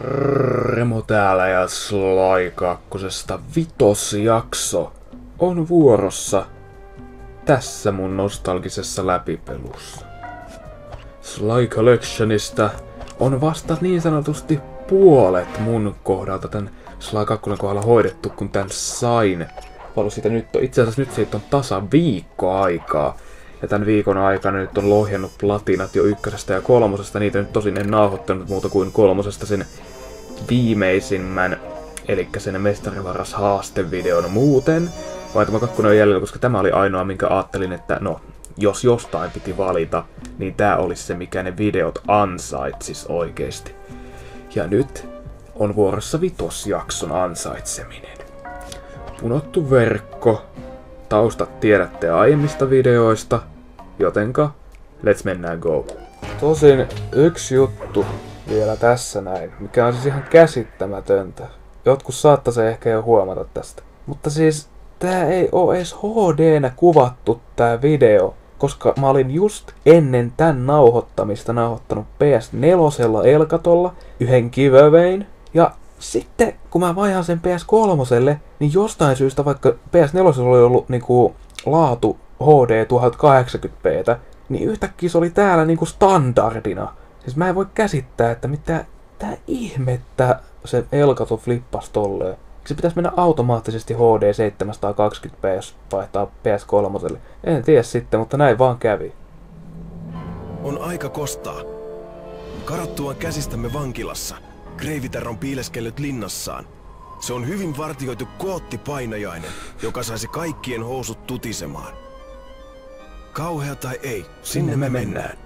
Remo täällä ja Sly 2. vitosjakso on vuorossa tässä mun nostalgisessa läpipelussa. Sly Collectionista on vasta niin sanotusti puolet mun kohdalta tän Sly 2 kohdalla hoidettu, kun tän sain. Paljon siitä nyt on, itse asiassa nyt siitä on tasa viikko aikaa. Ja tämän viikon aikana nyt on lohjannut platinat jo ykkösestä ja kolmosesta. Niitä nyt tosin en nauhoittanut muuta kuin kolmosesta sen viimeisimmän, eli sen mestarivaras haastevideon muuten. Vai tämä kakkonen on jäljellä, koska tämä oli ainoa, minkä ajattelin, että no, jos jostain piti valita, niin tämä olisi se, mikä ne videot ansaitsis oikeesti. Ja nyt on vuorossa vitosjakson ansaitseminen. Punottu verkko, taustat tiedätte aiemmista videoista, jotenka let's mennään go. Tosin yksi juttu vielä tässä näin, mikä on siis ihan käsittämätöntä. Jotkut saattaisi ehkä jo huomata tästä. Mutta siis tää ei oo edes HD-nä kuvattu tää video, koska mä olin just ennen tän nauhoittamista nauhoittanut PS4 Elkatolla yhden giveawayn, ja sitten kun mä vaihan sen PS3, niin jostain syystä, vaikka PS4 oli ollut niinku laatu HD 1080p, niin yhtäkkiä se oli täällä niinku standardina. Siis mä en voi käsittää, että mitä tää ihmettä se Elgato flippasi tolleen. Se pitäisi mennä automaattisesti HD 720p, jos vaihtaa PS3. En tiedä sitten, mutta näin vaan kävi. On aika kostaa. Karattuaan käsistämme vankilassa, Kreiviter on piileskellyt linnassaan. Se on hyvin vartioitu koottipainajainen, joka saisi kaikkien housut tutisemaan. Kauhea tai ei, sinne me mennään.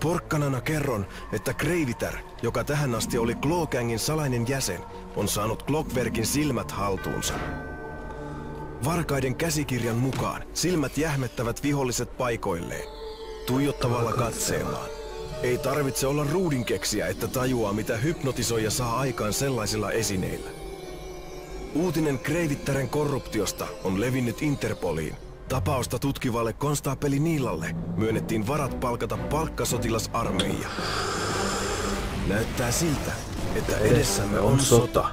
Porkkanana kerron, että Kreiviter, joka tähän asti oli Glowgangin salainen jäsen, on saanut Clockwerkin silmät haltuunsa. Varkaiden käsikirjan mukaan silmät jähmettävät viholliset paikoilleen, tuijottavalla katseellaan. Ei tarvitse olla ruudinkeksiä, että tajuaa, mitä hypnotisoija saa aikaan sellaisilla esineillä. Uutinen Kreivittären korruptiosta on levinnyt Interpoliin. Tapausta tutkivalle konstaapeli Niilalle myönnettiin varat palkata palkkasotilasarmeija. Näyttää siltä, että edessämme on sota,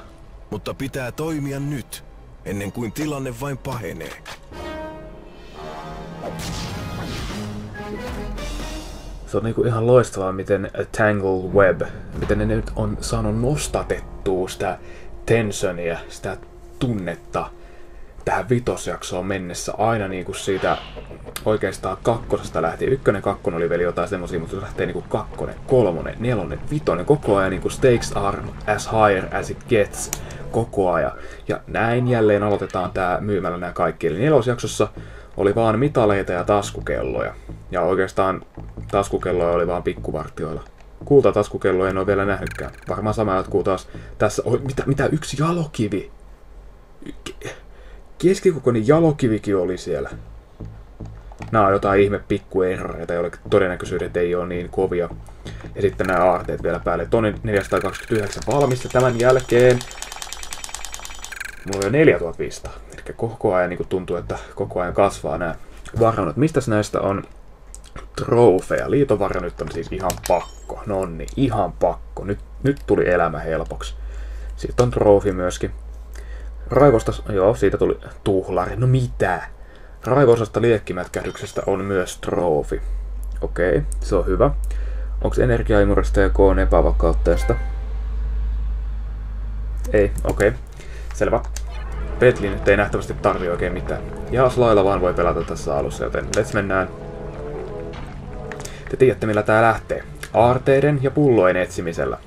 mutta pitää toimia nyt, ennen kuin tilanne vain pahenee. Se on niinku ihan loistavaa, miten Tangle Web, miten ne nyt on saanut nostatettua sitä tensionia, sitä tunnetta tähän vitosjaksoon mennessä aina niinku siitä oikeastaan kakkosesta lähtien. Ykkönen, kakkonen oli vielä jotain semmosia, mutta se lähtee niinku kakkonen, kolmonen, nelonen, vitonen, koko ajan niinku stakes are as higher as it gets koko ajan. Ja näin jälleen aloitetaan tää myymällä nämä kaikki. Eli nelosjaksossa oli vaan mitaleita ja taskukelloja. Ja oikeastaan taskukelloja oli vaan pikkuvartioilla. Kulta taskukelloja en ole vielä nähnytkään. Varmaan sama jotkut taas tässä... Oi, mitä, mitä yksi jalokivi? Keskikokoinen jalokivikin oli siellä. Nämä on jotain ihme pikkuerroreita, joille todennäköisyydet ei ole niin kovia. Ja sitten nämä aarteet vielä päälle. Toinen 429 valmista tämän jälkeen. Mulla on jo 4500. Eli koko ajan niin tuntuu, että koko ajan kasvaa nämä varannut. Mistä näistä on trofeja? Liitovara nyt on siis ihan pakko. No niin, ihan pakko. Nyt, nyt tuli elämä helpoksi. Sitten on trofi myöskin. Raivosta, joo, siitä tuli tuhlari. No mitä? Raivoisasta liekkimätkähdyksestä on myös trofi. Okei, se on hyvä. Onko energiaimurista ja koon epävakautteesta? Ei, okei. Selvä. Petli nyt ei nähtävästi tarvi oikein mitään. Ja Slailla vaan voi pelata tässä alussa, joten let's mennään. Te tiedätte millä tää lähtee. Aarteiden ja pullojen etsimisellä.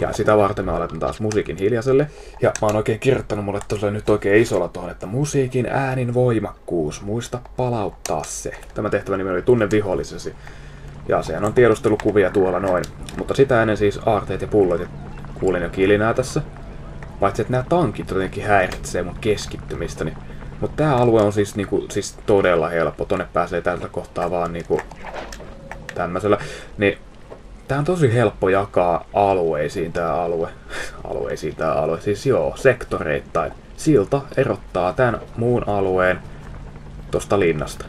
Ja sitä varten mä aloitan taas musiikin hiljaiselle. Ja mä oon oikein kirjoittanut mulle tosiaan nyt oikein isolla tuohon, että musiikin äänin voimakkuus, muista palauttaa se. Tämä tehtävä nimi oli Tunne vihollisesi. Ja sehän on tiedustelukuvia tuolla noin. Mutta sitä ennen siis aarteet ja pullot. Ja kuulin jo kilinää tässä. Paitsi että nämä tankit jotenkin häiritsee mun keskittymistäni. Mutta tää alue on siis, niinku, siis todella helppo. Tonne pääsee tältä kohtaa vaan niinku tämmöisellä. Niin Tää on tosi helppo jakaa alueisiin tää alue. alueisiin tää alue. Siis joo, sektoreittain. Silta erottaa tämän muun alueen tosta linnasta.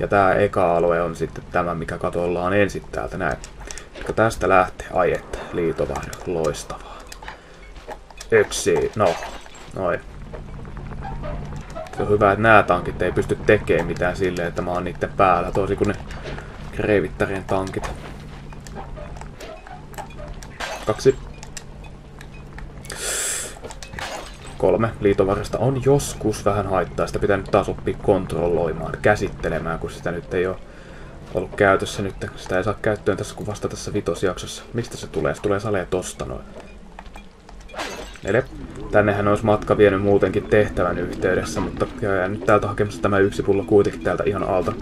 Ja tää eka alue on sitten tämä, mikä katollaan ensin täältä näin. Voitko tästä lähteä? Ai että, liitovarjo, loistavaa. Yksi, no, noin. Se on hyvä, että nämä tankit ei pysty tekemään mitään silleen, että mä oon niiden päällä, toisin kuin ne kreivittarien tankit. Kaksi. Kolme liitovarasta on joskus vähän haittaa. Sitä pitää nyt taas oppia kontrolloimaan, käsittelemään, kun sitä nyt ei ole ollut käytössä nyt. Sitä ei saa käyttöön tässä kuin vasta tässä vitosjaksossa. Mistä se tulee? Se tulee salee tosta noin. Neljä. Tännehän olisi matka vienyt muutenkin tehtävän yhteydessä, mutta käydään nyt täältä hakemassa tämä yksi pullo kuitenkin täältä ihan alta.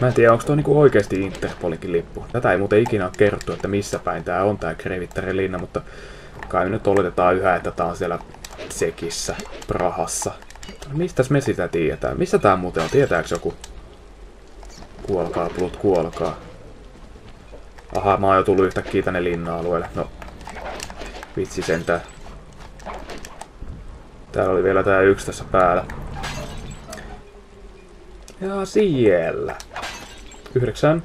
Mä en tiedä, onko tuo niinku oikeasti Interpolikin lippu. Tätä ei muuten ikinä ole kerrottu, että missä päin tää on tää Krevittaren linna, mutta kai me nyt oletetaan yhä, että tää on siellä Sekissä, Prahassa. Mistä me sitä tiedetään? Missä tää muuten on? Tietääks joku? Kuolkaa, pulut, kuolkaa. Aha, mä oon jo tullut yhtäkkiä tänne linna-alueelle. No, vitsi sentään. Täällä oli vielä tää yksi tässä päällä. Ja siellä. Yhdeksän.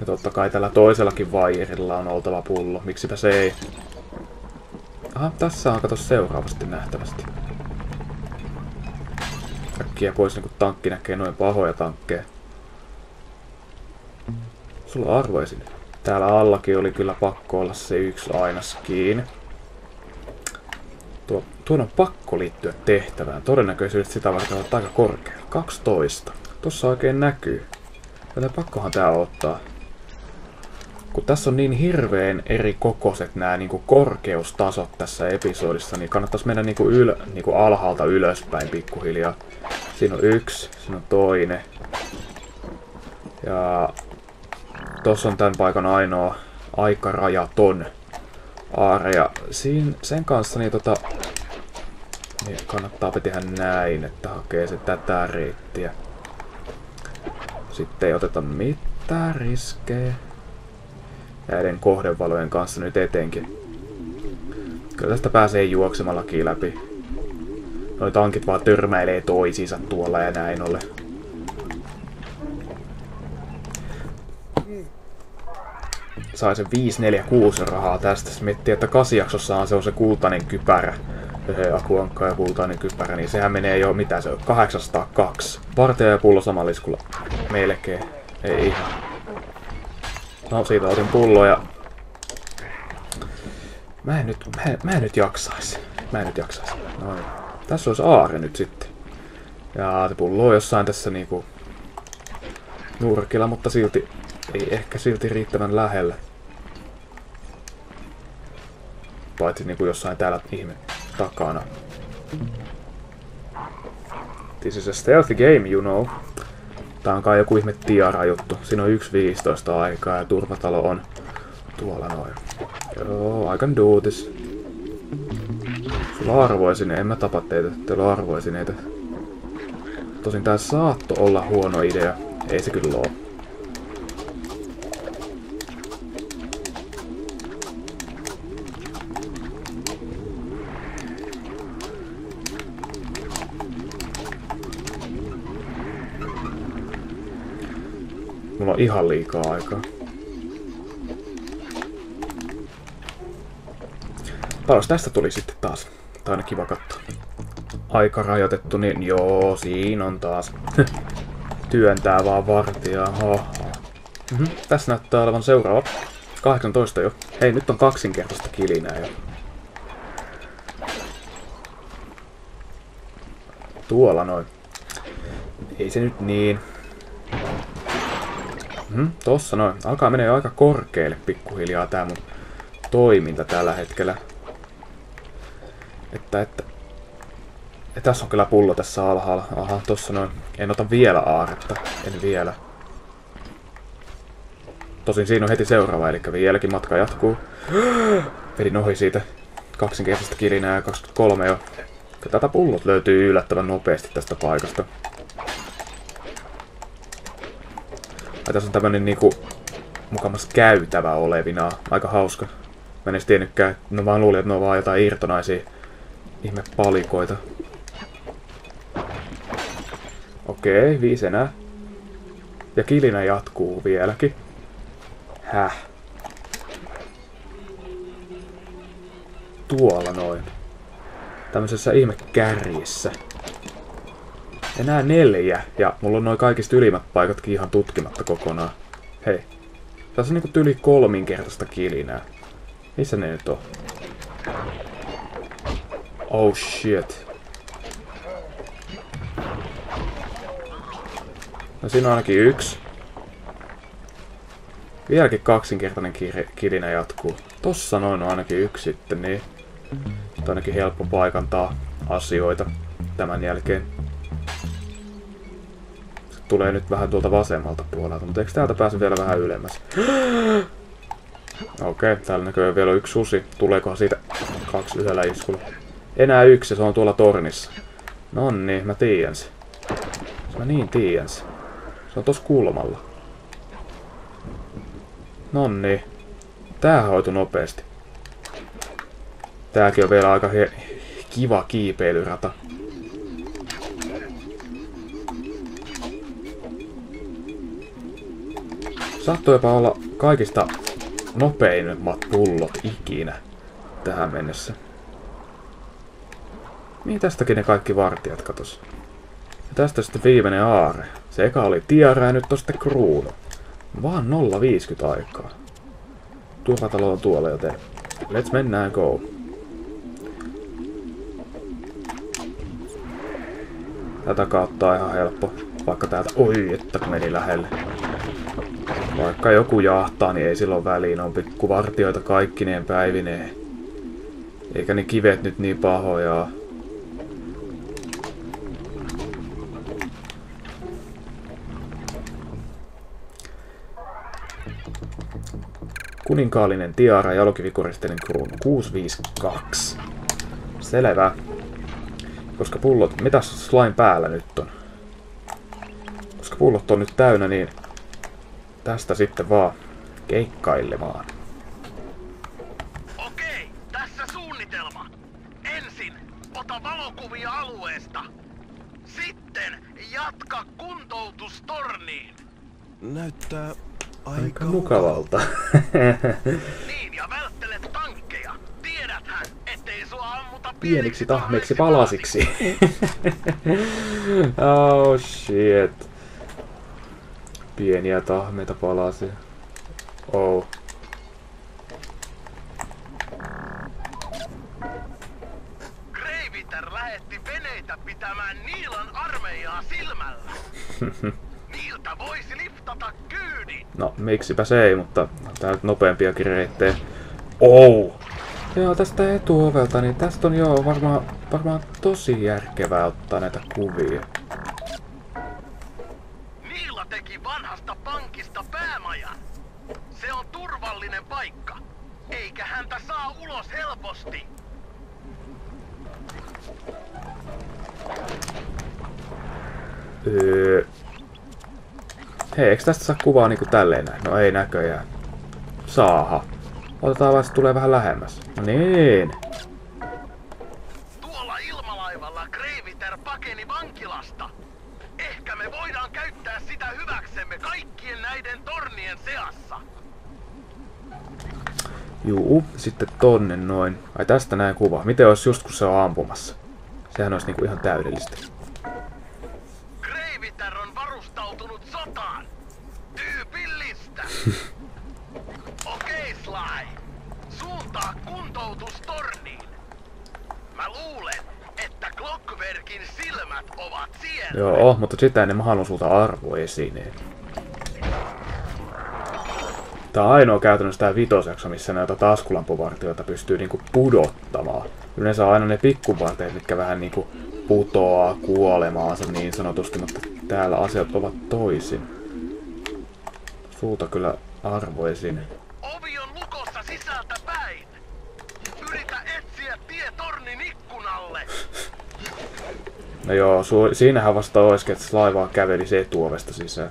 Ja totta kai tällä toisellakin vaierilla on oltava pullo. Miksipä se ei? Aha, tässä on kato seuraavasti nähtävästi. Äkkiä pois niin kun tankki näkee noin pahoja tankkeja. Sulla arvoisin. Täällä allakin oli kyllä pakko olla se yksi ainas kiinni. Tuo, tuon on pakko liittyä tehtävään. Todennäköisesti sitä varten on aika korkea. 12. Tossa oikein näkyy. Joten pakkohan tää ottaa. Kun tässä on niin hirveän eri kokoiset nämä niinku korkeustasot tässä episodissa, niin kannattaisi mennä niinku, yl, niinku alhaalta ylöspäin pikkuhiljaa. Siinä on yksi, siinä on toinen. Ja tossa on tämän paikan ainoa aikarajaton aare. Ja siinä, sen kanssa niin tota, niin kannattaa tehdä näin, että hakee se tätä reittiä. Sitten ei oteta mitään riskejä. Näiden kohdevalojen kanssa nyt etenkin. Kyllä tästä pääsee juoksemallakin läpi. Noi tankit vaan törmäilee toisiinsa tuolla ja näin ollen. Sai sen 546 rahaa tästä. Se miettii, että kasijaksossa se on se kultainen kypärä. Akuankka ja kultainen kypärä, niin sehän menee jo, mitä se on, 802. Vartija ja pullo samalla iskulla. Melkein. Ei ihan. No, siitä otin pullo ja... Mä en nyt, mä mä en nyt jaksais. Mä en nyt jaksais. Noin. Tässä olisi aare nyt sitten. Ja se pullo on jossain tässä niinku... Nurkilla, mutta silti... Ei ehkä silti riittävän lähellä. Paitsi niinku jossain täällä ihme takana. This is a stealthy game, you know. Tää on kai joku ihme tiara juttu. Siinä on 1.15 aikaa ja turvatalo on tuolla noin. Joo, I can do this. Sulla arvoisin, en mä tapa teitä, teillä arvoisineita. Tosin tää saatto olla huono idea. Ei se kyllä oo. On ihan liikaa aikaa. Paljon tästä tuli sitten taas. Tää on kiva katsoa. Aika rajoitettu, niin joo, siinä on taas. Työntää vaan vartijaa. Mm-hmm. Tässä näyttää olevan seuraava. 18 jo. Hei, nyt on kaksinkertaista kilinää jo. Tuolla noin. Ei se nyt niin. Hmm, tossa noin. Alkaa menee aika korkealle pikkuhiljaa tää mun toiminta tällä hetkellä. Että, että... Ja tässä on kyllä pullo tässä alhaalla. Aha, tossa noin. En ota vielä aaretta. En vielä. Tosin siinä on heti seuraava, eli vieläkin matka jatkuu. Vedin ohi siitä kaksinkertaista kilinää 23 jo. Tätä pullot löytyy yllättävän nopeasti tästä paikasta. Ja tässä on tämmönen niinku mukamas käytävä olevina. Aika hauska. Mä en edes tiennytkään. No vaan luulin, että ne on vaan jotain irtonaisia ihme palikoita. Okei, viisi enää. Ja kilinä jatkuu vieläkin. Häh? Tuolla noin. Tämmöisessä ihme kärjissä. Enää neljä, ja mulla on noin kaikista ylimmät paikatkin ihan tutkimatta kokonaan. Hei. Tässä on niinku tyli kolminkertaista kilinää. Missä ne nyt on? Oh shit. No siinä on ainakin yksi. Vieläkin kaksinkertainen kilinä jatkuu. Tossa noin on ainakin yksi sitten, niin... Nyt ainakin helppo paikantaa asioita tämän jälkeen. Tulee nyt vähän tuolta vasemmalta puolelta, mutta eikö täältä pääse vielä vähän ylemmäs? Okei, okay, täällä näkyy vielä yksi susi. Tuleekohan siitä kaksi yhdellä iskulla? Enää yksi, se on tuolla tornissa. No niin, mä tiedän se. Mä niin tiedän se. Se on tossa kulmalla. Nonni. Tää hoitu nopeasti. Tääkin on vielä aika kiva kiipeilyrata. Saattoi jopa olla kaikista nopeimmat pullot ikinä tähän mennessä. Niin tästäkin ne kaikki vartijat katos. Ja tästä sitten viimeinen aare. Se eka oli tiara ja nyt on sitten kruunu. Vaan 0,50 aikaa. Turvatalo on tuolla, joten let's mennään go. Tätä kautta on ihan helppo. Vaikka täältä... Oi, että meni lähelle. Vaikka joku jahtaa, niin ei silloin väliin. On pikkuvartioita kaikkineen päivineen. Eikä ne kivet nyt niin pahoja Kuninkaallinen tiara, jalokivikoristeinen kruunu. 652. Selvä. Koska pullot... Mitäs slime päällä nyt on? Koska pullot on nyt täynnä, niin tästä sitten vaan keikkailemaan. Okei, tässä suunnitelma. Ensin ota valokuvia alueesta. Sitten jatka kuntoutustorniin. Näyttää aika, aika mukavalta. niin, ja välttelet tankkeja. Tiedäthän, ettei sua ammuta pieniksi tahmeiksi palasiksi. oh shit. Pieniä tahmeita palasia. Oh. Graviter lähetti veneitä pitämään Niilan armeijaa silmällä. Niiltä voisi liftata kyydin. No, miksipä se ei, mutta tää nyt nopeampiakin reittejä. Oh! Joo, tästä etuovelta, niin tästä on joo varmaan, varmaan tosi järkevää ottaa näitä kuvia. Turvallinen paikka. Eikä häntä saa ulos helposti. Öö, Hei, eikö tästä saa kuvaa niinku tälleen näin? No ei näköjään. Saaha. Otetaan vasta tulee vähän lähemmäs. No niin. Tuolla ilmalaivalla Kreiviter pakeni vankilasta. Ehkä me voidaan käyttää sitä hyväksemme kaikkien näiden tornien seassa. Juu, sitten tonne noin. Ai tästä näin kuva. Miten olisi just kun se on ampumassa? Sehän olisi niinku ihan täydellistä. Okei, Sly. Suuntaa kuntoutustorniin. Mä luulen, että Clockwerkin silmät ovat siellä. Joo, mutta sitä ennen mä haluan sulta arvoesineen. Tää on ainoa käytännössä tää vitosjakso, missä näitä taskulampuvartioita pystyy niinku pudottamaan. Yleensä on aina ne pikkuvarteet, mitkä vähän niinku putoaa kuolemaansa niin sanotusti, mutta täällä asiat ovat toisin. Sulta kyllä arvoisin. Ovi on lukossa sisältä päin. Yritä etsiä tie tornin ikkunalle. No joo, siinähän vasta olisikin, että laivaa käveli se etuovesta sisään.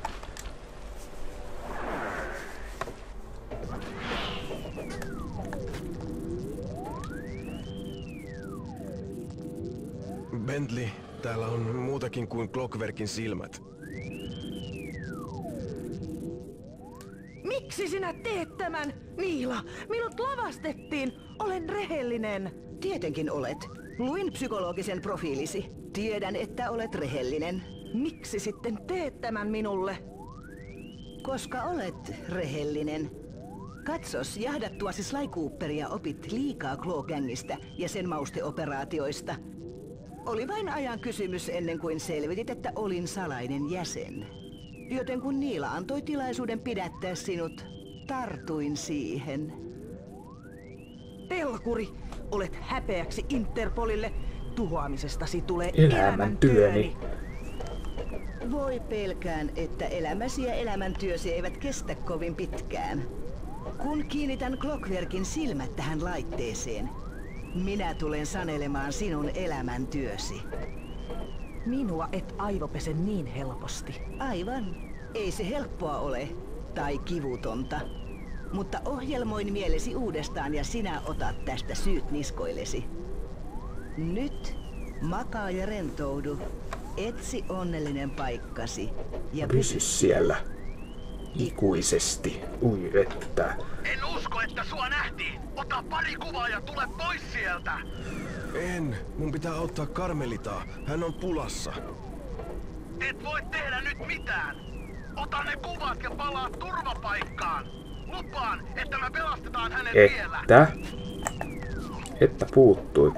Bentley, täällä on muutakin kuin Clockwerkin silmät. Miksi sinä teet tämän? Niila, minut lavastettiin. Olen rehellinen. Tietenkin olet. Luin psykologisen profiilisi. Tiedän, että olet rehellinen. Miksi sitten teet tämän minulle? Koska olet rehellinen. Katsos, jahdattuasi Sly Cooperia opit liikaa Claw-gängistä ja sen mausteoperaatioista. Oli vain ajan kysymys ennen kuin selvitit, että olin salainen jäsen. Joten kun Niila antoi tilaisuuden pidättää sinut, tartuin siihen. Pelkuri, olet häpeäksi Interpolille. Tuhoamisestasi tulee Elämäntyöni. Voi pelkään, että elämäsi ja elämäntyösi eivät kestä kovin pitkään. Kun kiinnitän Clockwerkin silmät tähän laitteeseen, minä tulen sanelemaan sinun elämäntyösi. Minua et aivopese niin helposti. Aivan. Ei se helppoa ole. Tai kivutonta. Mutta ohjelmoin mielesi uudestaan ja sinä otat tästä syyt niskoillesi. Nyt makaa ja rentoudu. Etsi onnellinen paikkasi ja Pysy siellä. Ikuisesti. Ui että. En usko, että sua nähtiin. Ota pari kuvaa ja tule pois sieltä. En. Mun pitää auttaa Karmelitaa. Hän on pulassa. Et voi tehdä nyt mitään. Ota ne kuvat ja palaa turvapaikkaan. Lupaan, että me pelastetaan hänet vielä. Että? Että puuttui.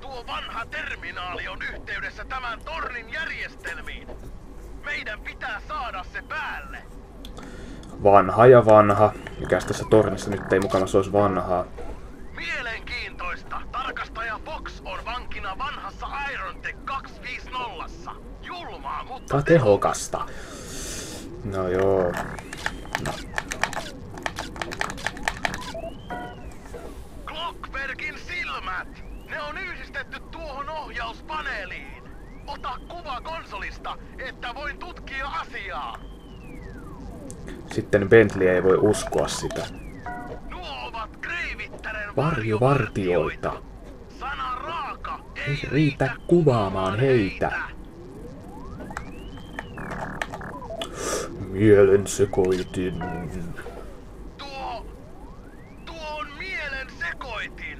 Tuo vanha terminaali on yhteydessä tämän tornin järjestelmiin. Meidän pitää saada se päälle. Vanha ja vanha. Mikäs tässä tornissa nyt ei mukana olisi vanhaa. Mielenkiintoista. Tarkastaja Fox on vankina vanhassa Irontech 250. Julmaa, mutta Tää tehokasta. No joo. Clockwerkin silmät! Ne on yhdistetty tuohon ohjauspaneeliin. Ota kuva konsolista, että voin tutkia asiaa. Sitten Bentley ei voi uskoa sitä. Nuo ovat Kreivittären Varjovartioita. Sana raaka ei, Ei riitä kuvaamaan heitä. Mielen sekoitin. Tuo... Tuo on mielen sekoitin.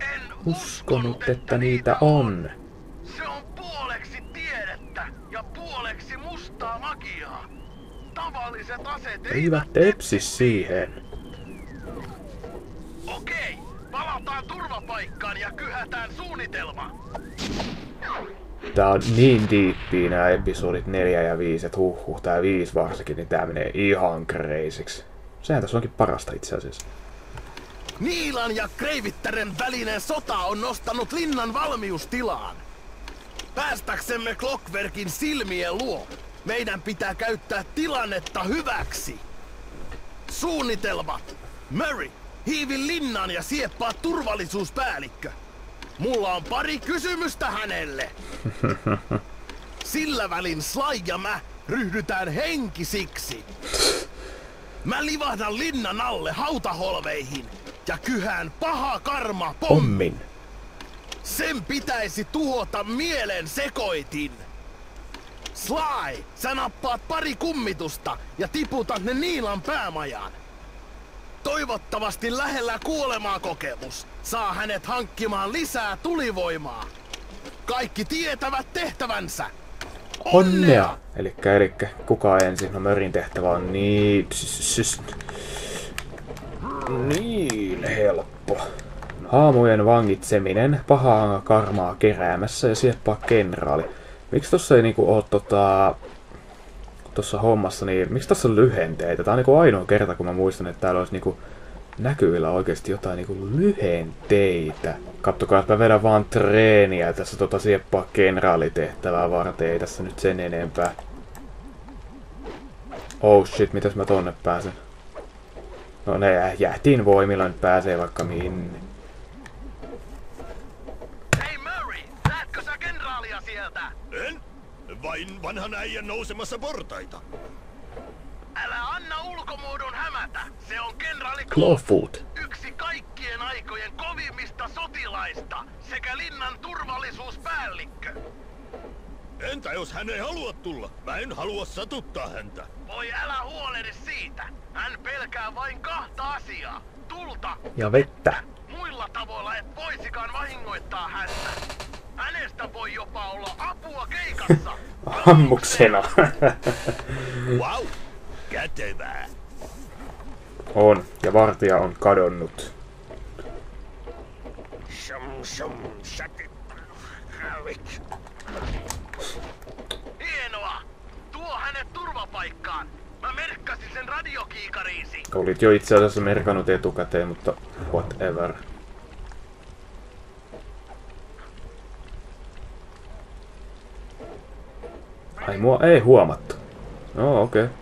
En Uskonut, että niitä on. Eivät tepsi siihen. Okei, palataan turvapaikkaan ja kyhätään suunnitelma. Tää on niin diippiä nämä episodit 4 ja 5, että huh, huh tää 5 varsinkin, niin tää menee ihan kreisiksi. Sehän tässä onkin parasta itse asiassa. Niilan ja Kreivittären välinen sota on nostanut linnan valmiustilaan. Päästäksemme Clockwerkin silmien luo, meidän pitää käyttää tilannetta hyväksi. Suunnitelmat. Murray, hiivi linnan ja sieppaa turvallisuuspäällikkö. Mulla on pari kysymystä hänelle. Sillä välin Sly ja mä ryhdytään henkisiksi. Mä livahdan linnan alle hautaholveihin ja kyhään paha karma pommi. Pommin. Sen pitäisi tuhota mielen sekoitin. Sly, sä nappaat pari kummitusta ja tiputat ne Niilan päämajaan. Toivottavasti lähellä kuolemaa kokemus saa hänet hankkimaan lisää tulivoimaa. Kaikki tietävät tehtävänsä. Onnea! Elikkä, elikkä, kuka ensin? No Mörin tehtävä on niin... Niin helppo. Haamujen vangitseminen, pahaa karmaa keräämässä ja sieppaa kenraali. Miksi tossa ei niinku oo tota... Tossa hommassa, niin miksi tossa on lyhenteitä? Tää on niinku ainoa kerta, kun mä muistan, että täällä olisi niinku näkyvillä oikeasti jotain niinku lyhenteitä. Kattokaa, että mä vedän vaan treeniä tässä tota sieppaa kenraalitehtävää varten. Ei tässä nyt sen enempää. Oh shit, mitäs mä tonne pääsen? No ne jä- jähtiin voimilla nyt pääsee vaikka minne. Hei Murray, näetkö sä kenraalia sieltä? En? Vain vanhan äijän nousemassa portaita. Älä anna ulkomuodon hämätä. Se on kenraali Clawfoot. Yksi kaikkien aikojen kovimmista sotilaista sekä linnan turvallisuuspäällikkö. Entä jos hän ei halua tulla? Mä en halua satuttaa häntä. Voi älä huolehdi siitä. pelkää vain kahta asiaa. Tulta. Ja vettä. Muilla tavoilla et voisikaan vahingoittaa häntä. Hänestä voi jopa olla apua keikassa. Ammuksena. Wow, kätevää. on. Ja vartija on kadonnut. Shum, shum, turvapaikkaan. Mä merkkasin sen radiokiikariisi. Olit jo itse asiassa merkannut etukäteen, mutta whatever. Ai mua ei huomattu. No okei. Okay.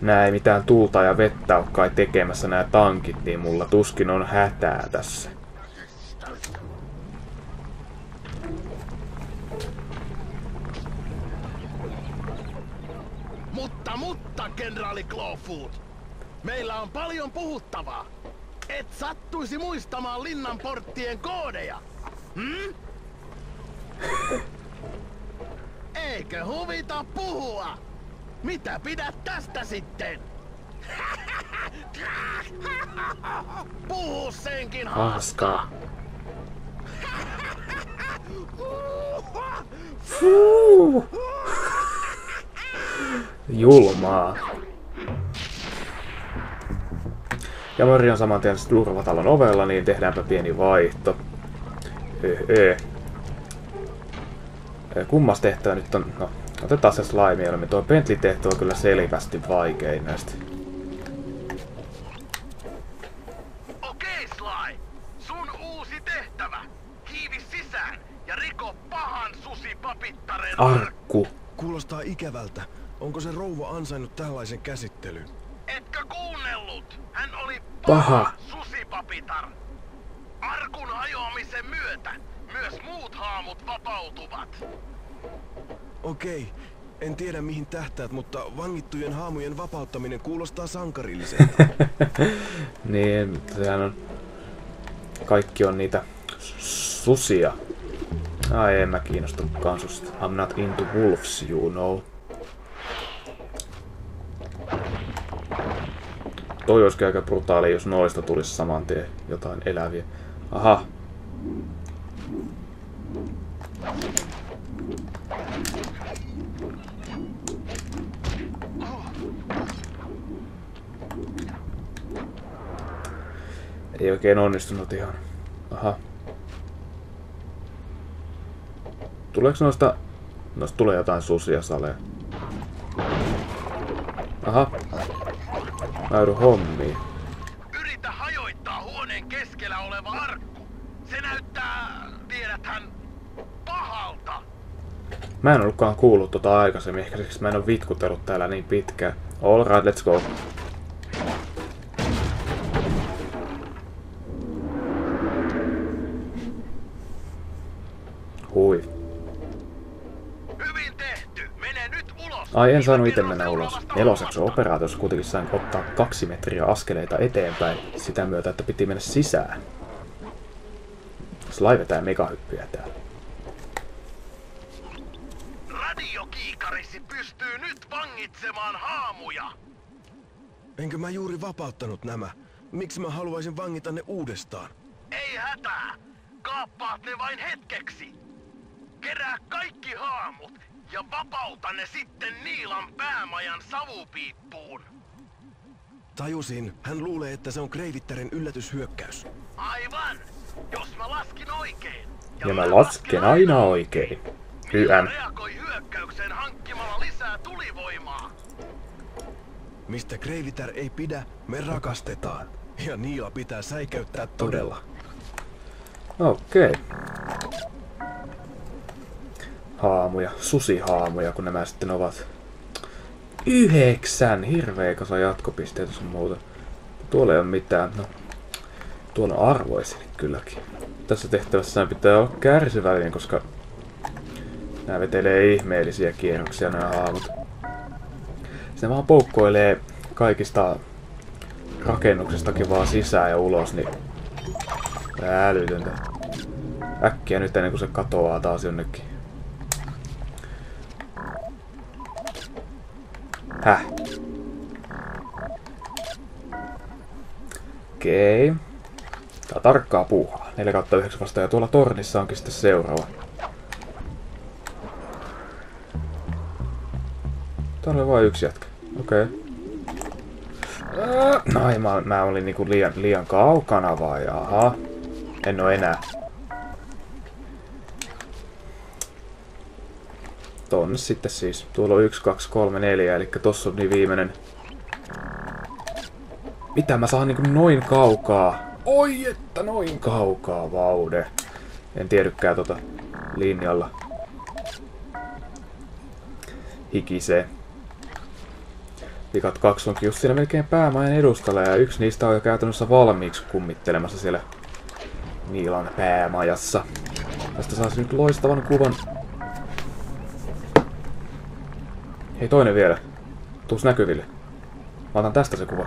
Nää ei mitään tuulta ja vettä ole kai tekemässä nämä tankit, niin mulla tuskin on hätää tässä. Mutta, kenraali Clawfoot. Meillä on paljon puhuttavaa. Et sattuisi muistamaan linnan porttien koodeja. Hmm? Eikö huvita puhua? Mitä pidät tästä sitten? Puhu senkin Paskaa. Fuu. Julmaa. Ja Mari on saman tien turvatalon ovella, niin tehdäänpä pieni vaihto. Öö. Kummas tehtävä nyt on... No, otetaan se slime mieluummin. Tuo Bentley-tehtävä on kyllä selvästi vaikein näistä. Okei, Sly. Sun uusi tehtävä. Hiivi sisään ja riko pahan susipapittaren Arkku. Kuulostaa ikävältä. Onko se rouva ansainnut tällaisen käsittelyn? Etkö kuunnellut? Hän oli Paha. susipapitar. Arkun hajoamisen myötä myös muut haamut vapautuvat. Okei, en tiedä mihin tähtäät, mutta vangittujen haamujen vapauttaminen kuulostaa sankarilliselta. Niin, sehän on... Kaikki on niitä susia. Ai, en mä kiinnostukaan susta. I'm not into wolves, you know. Toi olisi aika brutaali, jos noista tulisi saman tien jotain eläviä. Aha. Ei oikein onnistunut ihan. Aha. Tuleeko noista... Noista tulee jotain susia saleen. Aha. Joudun hommiin. Yritä hajoittaa huoneen keskellä oleva arkku. Se näyttää, tiedäthän, pahalta. Mä en ollutkaan kuullut tota aikaisemmin, ehkä siksi mä en oo vitkutellut täällä niin pitkään. Alright, let's go. Hui. Hyvin tehty. Mene nyt ulos. Ai en saanut itse mennä ulos. hommasta? operaatiossa kuitenkin sain ottaa kaksi metriä askeleita eteenpäin sitä myötä, että piti mennä sisään. Sly vetää megahyppyjä täällä. Radiokiikarisi pystyy nyt vangitsemaan haamuja. Enkö mä juuri vapauttanut nämä? Miksi mä haluaisin vangita ne uudestaan? Ei hätää. Kaappaat ne vain hetkeksi. Kerää kaikki haamut ja vapauta ne sitten Niilan päämajan savupiippuun. Tajusin, hän luulee, että se on Kreivittären yllätyshyökkäys. Aivan. Jos mä laskin oikein. Ja mä lasken aina oikein. YM. reagoi hyökkäykseen hankkimalla lisää tulivoimaa. Mistä Kreivitär ei pidä, me rakastetaan. Ja Niila pitää säikäyttää todella. Okei. Haamuja, susihaamuja, kun nämä sitten ovat yhdeksän. Hirveä kasa jatkopisteitä sun muuta. Tuolla ei ole mitään. No, tuolla on arvoiseni kylläkin. Tässä tehtävässä pitää olla kärsivällinen, koska nämä vetelee ihmeellisiä kierroksia nämä haamut. Se vaan poukkoilee kaikista rakennuksistakin vaan sisään ja ulos, niin älytöntä. Äkkiä nyt ennen kuin se katoaa taas jonnekin. Häh? Okei. Tää on tarkkaa puuhaa. 4 kautta 9 vasta ja tuolla tornissa onkin sitten seuraava. Täällä oli vain yksi jätkä. Okei. Okay. Ai, mä, mä olin niinku liian, liian kaukana vai? Jaha. En oo enää. Tonne sitten siis. Tuolla on 1, 2, 3, 4, eli tossa on niin viimeinen. Mitä mä saan niinku noin kaukaa? Oi että noin kaukaa, vaude. En tiedykään tota linjalla. Hikisee. Vikat kaksi onkin just siinä melkein päämajan edustalla ja yksi niistä on jo käytännössä valmiiksi kummittelemassa siellä Niilan päämajassa. Tästä saisi nyt loistavan kuvan. Hei toinen vielä. Tuus näkyville. Mä otan tästä se kuva.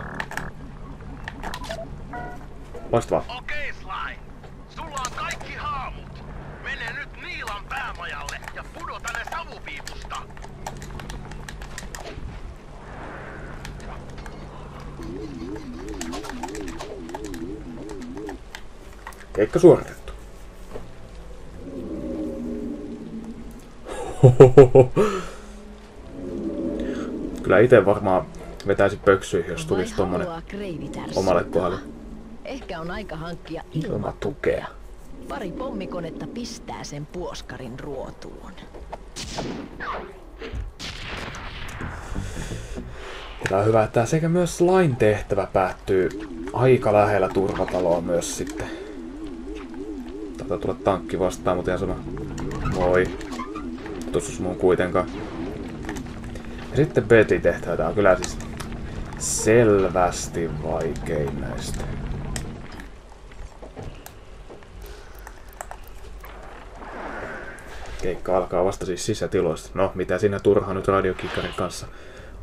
Loistavaa. Okei, Sly. Sulla on kaikki haamut. Mene nyt Niilan päämajalle ja pudota ne savupiipusta. Keikka suoritettu. Kyllä itse varmaan vetäisi pöksyihin, jos tulisi Kreivitar omalle kohdalle. Ehkä on aika hankkia ilmatukea. Pari pommikonetta pistää sen puoskarin ruotuun. Tämä on hyvä, että tää sekä myös lain tehtävä päättyy aika lähellä turvataloa myös sitten. Taitaa tulla tankki vastaan, mutta ihan sama. Moi. Tuossa mun kuitenkaan. Ja sitten Betty tehtävä. Tää on kyllä siis selvästi vaikein näistä. Keikka alkaa vasta siis sisätiloista. No, mitä siinä turhaa nyt radiokikkarin kanssa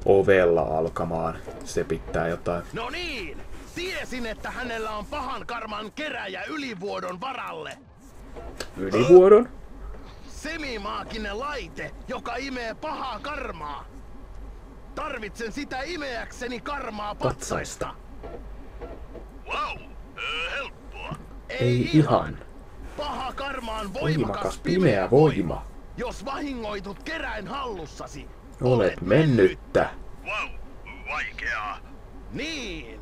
ovella alkamaan. Se pitää jotain. No niin! Tiesin, että hänellä on pahan karman keräjä ylivuodon varalle. Ylivuodon? Semimaaginen laite, joka imee pahaa karmaa. Tarvitsen sitä imeäkseni karmaa patsaista. Wow, helppoa. Ei ihan. Paha karma on voimakas, Voimakas pimeä voima. Jos vahingoitut keräin hallussasi, Olet mennyttä. Wow, vaikeaa. Niin,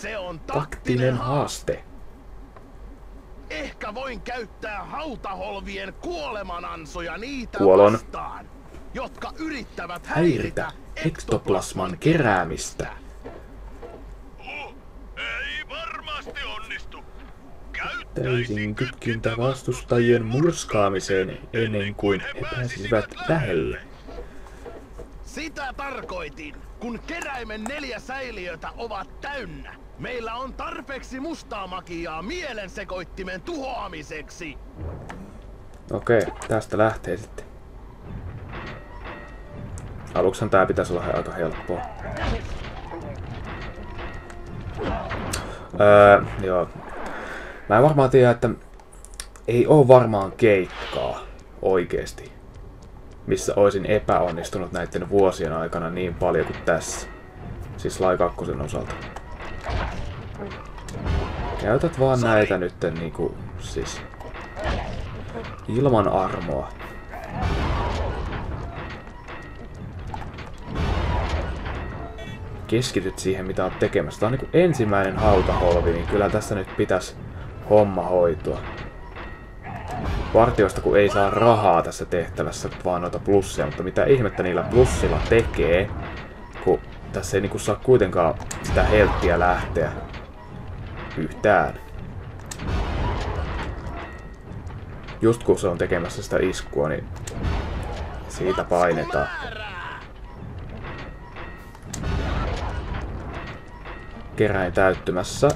se on Taktinen haaste. Ehkä voin käyttää hautaholvien kuolemanansoja niitä Kuolon. vastaan, jotka yrittävät Häiritä ektoplasman keräämistä. Oh, ei varmasti onnistu. Täysin kytkintä vastustajien murskaamiseen ennen kuin he pääsisivät lähelle. Sitä tarkoitin, kun keräimen neljä säiliötä ovat täynnä. Meillä on tarpeeksi mustaa magiaa mielensekoittimen tuhoamiseksi. Okei, tästä lähtee sitten. Aluksen tää pitäisi olla aika helppoa. Öö, joo. Mä en varmaan tiedä, että ei oo varmaan keikkaa oikeesti, missä olisin epäonnistunut näiden vuosien aikana niin paljon kuin tässä. Siis Lai 2 osalta. Käytät vaan näitä nyt niinku, siis ilman armoa. Keskityt siihen, mitä oot tekemässä. Tää on niinku ensimmäinen hautaholvi, niin kyllä tässä nyt pitäisi homma hoitua. Vartioista kun ei saa rahaa tässä tehtävässä, vaan noita plussia, mutta mitä ihmettä niillä plussilla tekee, kun tässä ei niinku saa kuitenkaan sitä helttiä lähteä yhtään. Just kun se on tekemässä sitä iskua, niin siitä painetaan. Keräin täyttymässä.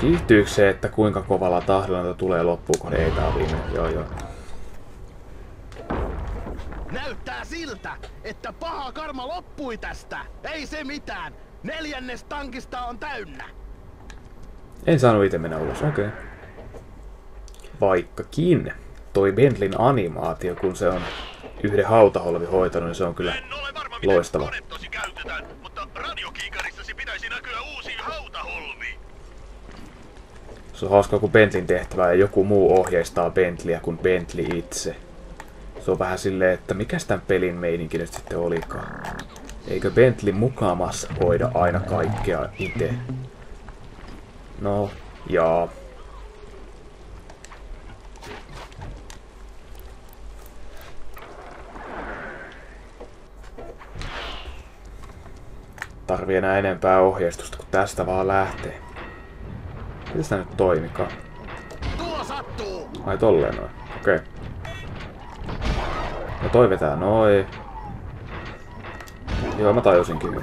Kiihtyykö se, että kuinka kovalla tahdilla tulee loppuun, kun ei tää viimeinen? Joo, joo. Näyttää siltä, että paha karma loppui tästä. Ei se mitään. Neljännes tankista on täynnä. En saanut itse mennä ulos, okei. Okay. Vaikkakin. toi Bentleyn animaatio, kun se on yhden hautaholvi hoitanut, niin se on kyllä varma, loistava. konettosi käytetään, mutta radiokiikarissasi pitäisi näkyä uusi hautaholvi. Se on hauskaa, kun Bentleyn tehtävä ja joku muu ohjeistaa Bentleyä kuin Bentley itse. Se on vähän silleen, että mikä tämän pelin meininki nyt sitten olikaan. Eikö Bentley mukamas hoida aina kaikkea itse? No, jaa. Tarvii enää enempää ohjeistusta, kun tästä vaan lähtee. Miten sitä nyt toimikaan? Tuo sattuu! Ai tolleen noin. Okei. Okay. No toi vetää noin. Joo, mä tajusinkin. jo.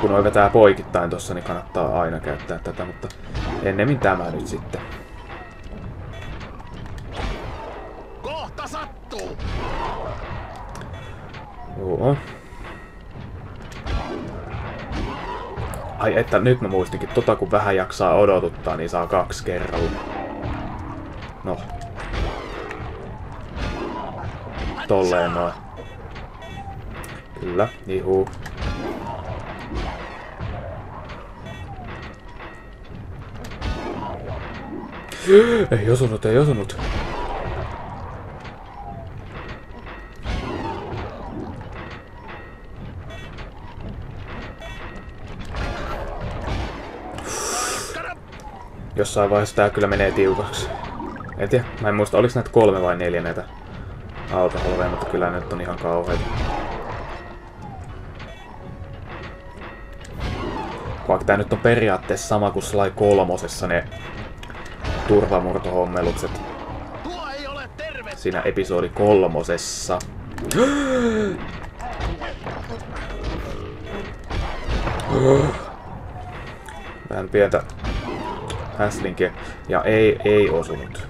Kun noi vetää poikittain tossa, niin kannattaa aina käyttää tätä, mutta ennemmin tämä nyt sitten. Joo. Ai että nyt mä muistinkin, tota kun vähän jaksaa odotuttaa, niin saa kaksi kerralla. No. Tolleen noin. Kyllä, jihuu. Ei osunut, ei osunut. Jossain vaiheessa tää kyllä menee tiukaksi. En tiedä, mä en muista, oliko näitä kolme vai neljä näitä autoholveja, mutta kyllä nyt on ihan kauheita. Vaikka tää nyt on periaatteessa sama kuin Sly kolmosessa ne terve! siinä episodi kolmosessa. Vähän pientä häslinkiä. Ja ei, ei osunut.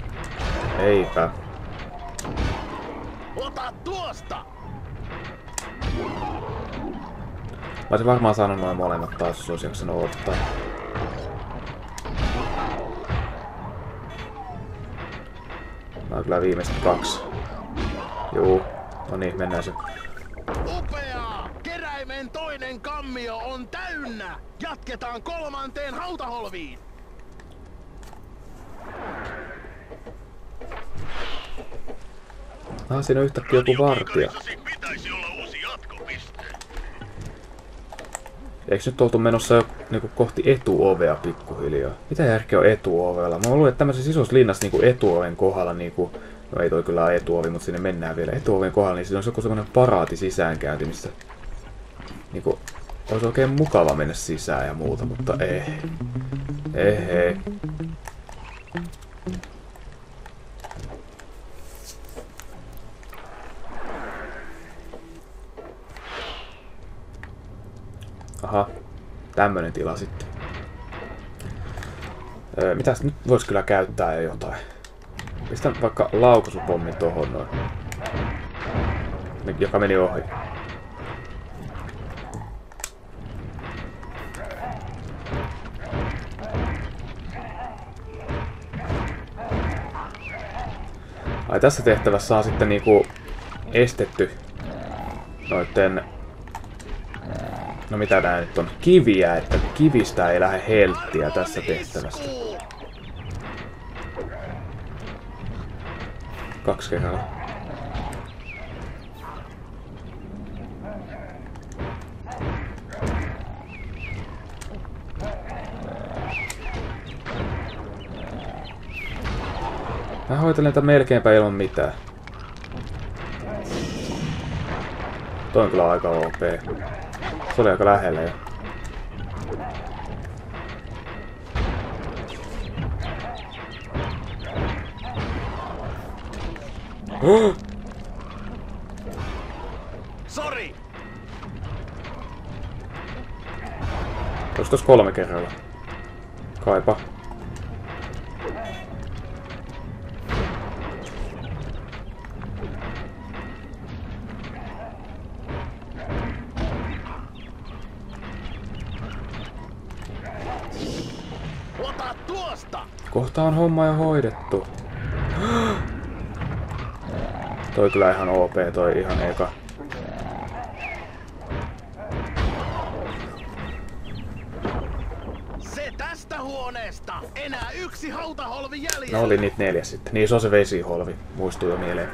Eipä. Ota tuosta! Mä olisin varmaan saanut noin molemmat taas, jos olisi jaksanut ottaa. Mä oon kyllä viimeiset kaksi. Juu. No niin, mennään se. Upeaa! Keräimen toinen kammio on täynnä! Jatketaan kolmanteen hautaholviin! Ah, siinä on yhtäkkiä joku vartija. Eikö nyt oltu menossa jo niinku kohti etuovea pikkuhiljaa? Mitä järkeä on etuovella? Mä luulen, että tämmöisessä isossa linnassa niinku etuoven kohdalla, niinku, no ei toi kyllä etuovi, mutta sinne mennään vielä. Etuoven kohdalla, niin siinä on joku semmoinen paraati sisäänkäynti, missä niinku, olisi oikein mukava mennä sisään ja muuta, mutta ei. Ei, ei. Aha, tämmönen tila sitten. Öö, mitäs nyt vois kyllä käyttää jo jotain. Pistän vaikka laukaisupommi tohon noin. Joka meni ohi. Ai tässä tehtävässä saa sitten niinku estetty noitten No mitä nää nyt on? Kiviä, että kivistä ei lähde helttiä tässä tehtävästä. Kaksi kerralla. Mä hoitelen tätä melkeinpä ilman mitään. Toi on kyllä aika OP. Oli aika lähellä jo. Sori! Olis tos kolme kerralla? Kaipa. Kohta on homma jo hoidettu. Toi kyllä ihan OP, toi ihan eka. Se tästä huoneesta! Enää yksi hautaholvi jäljellä! No oli niitä neljä sitten. Niin se on se vesiholvi. Muistuu jo mieleen.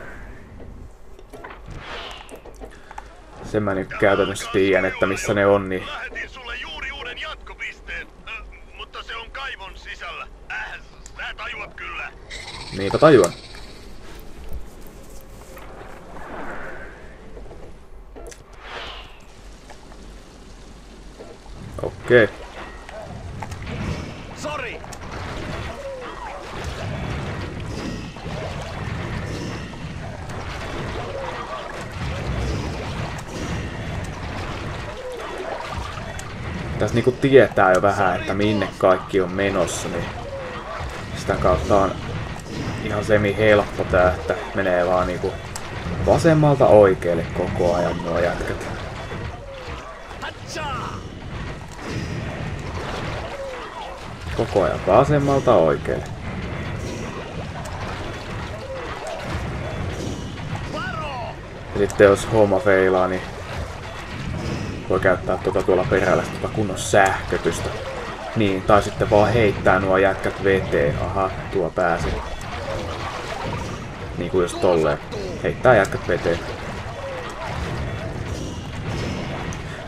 Sen mä nyt käytännössä tiedän, että missä ne on, niin Lähetin sulle juuri uuden jatkopisteen, ö, mutta se on kaivon sisällä. Äh, sä tajuat kyllä. Niitä tajuan. Okei. Sori! Tässä niinku tietää jo vähän, että minne kaikki on menossa, niin sitä kautta on ihan semi helppo tää, että menee vaan niinku vasemmalta oikealle koko ajan nuo jätkät. Koko ajan vasemmalta oikealle. Ja sitten jos homma feilaa, niin voi käyttää tuota tuolla perällä tuota kunnon sähkötystä. Niin, tai sitten vaan heittää nuo jätkät veteen. Aha, tuo pääsi. Niin kuin just tolleen. Heittää jätkät veteen.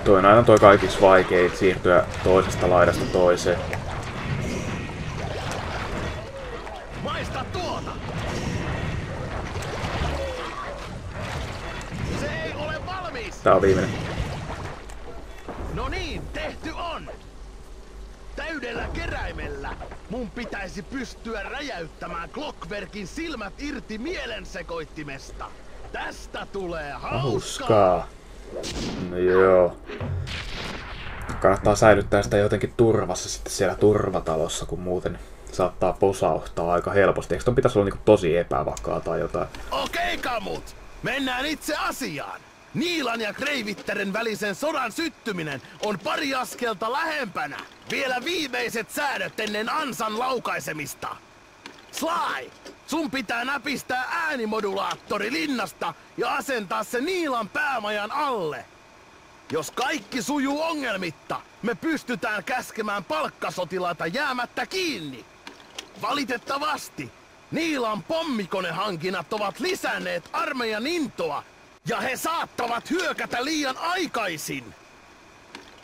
Toi on aina toi kaikista vaikein siirtyä toisesta laidasta toiseen. Maista tuota! Se ei ole valmis! Tää on viimeinen. No niin, tehty on! Täydellä keräimellä mun pitäisi pystyä räjäyttämään Clockwerkin silmät irti mielensekoittimesta. Tästä tulee hauskaa! Hauskaa. No joo. Kannattaa säilyttää sitä jotenkin turvassa sitten siellä turvatalossa, kun muuten saattaa posauhtaa aika helposti. Eikö ton pitäisi olla niinku tosi epävakaa tai jotain? Okei, kamut! Mennään itse asiaan! Niilan ja Kreivitteren välisen sodan syttyminen on pari askelta lähempänä. Vielä viimeiset säädöt ennen ansan laukaisemista. Sly, sun pitää näpistää äänimodulaattori linnasta ja asentaa se Niilan päämajan alle. Jos kaikki sujuu ongelmitta, me pystytään käskemään palkkasotilaita jäämättä kiinni. Valitettavasti Niilan pommikonehankinnat ovat lisänneet armeijan intoa ja he saattavat hyökätä liian aikaisin.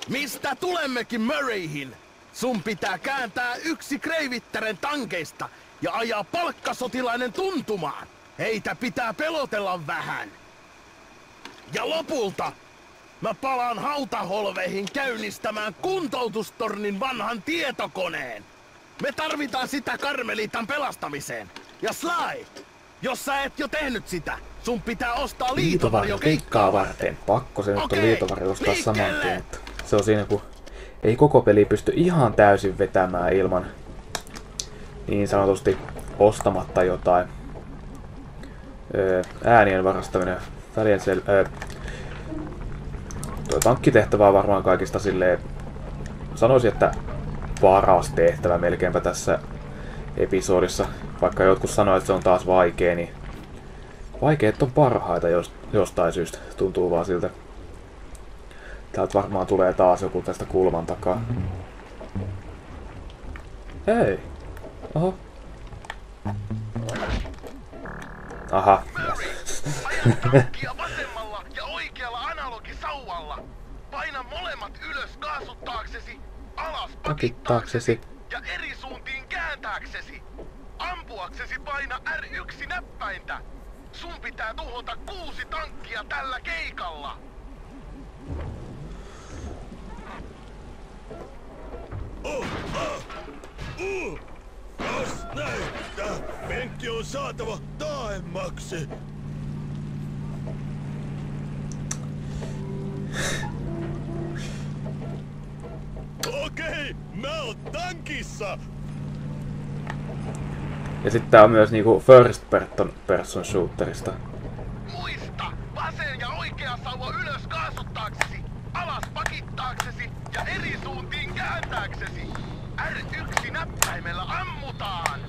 Mistä tulemmekin Murrayhin? Sun pitää kääntää yksi Kreivittären tankeista ja ajaa palkkasotilainen tuntumaan. Heitä pitää pelotella vähän. Ja lopulta mä palaan hautaholveihin käynnistämään kuntoutustornin vanhan tietokoneen. Me tarvitaan sitä Karmelitan pelastamiseen. Ja Sly, jos sä et jo tehnyt sitä, sun pitää ostaa Liitovarjo keikkaa varten. Pakko se nyt on liitovarjo ostaa saman tien. Se on siinä, kun ei koko peli pysty ihan täysin vetämään ilman niin sanotusti ostamatta jotain. Öö, äänien varastaminen, välien sel... Öö, tuo tankkitehtävä on varmaan kaikista silleen... Sanoisin, että paras tehtävä melkeinpä tässä episodissa. Vaikka jotkut sanoivat, että se on taas vaikea, niin Vaikeet on parhaita jos, jostain syystä. Tuntuu vaan siltä. Täältä varmaan tulee taas joku tästä kulman takaa. Hei! Oho. Aha. Vasemmalla ja oikealla analogisauvalla. Paina molemmat ylös kaasuttaaksesi, alas Pakittaaksesi. ja eri suuntiin kääntääksesi. Ampuaksesi paina R1 näppäintä. Sun pitää tuhota kuusi tankkia tällä keikalla. Uh, uh, uh. Kas näyttää, penkki on saatava taaemmaksi. Okei, mä oon tankissa. Ja sitten tää on myös niinku first person, person shooterista. Muista, vasen ja oikea sauva ylös kaasuttaaksesi, alas pakittaaksesi ja eri suuntiin kääntääksesi. R1 näppäimellä ammutaan!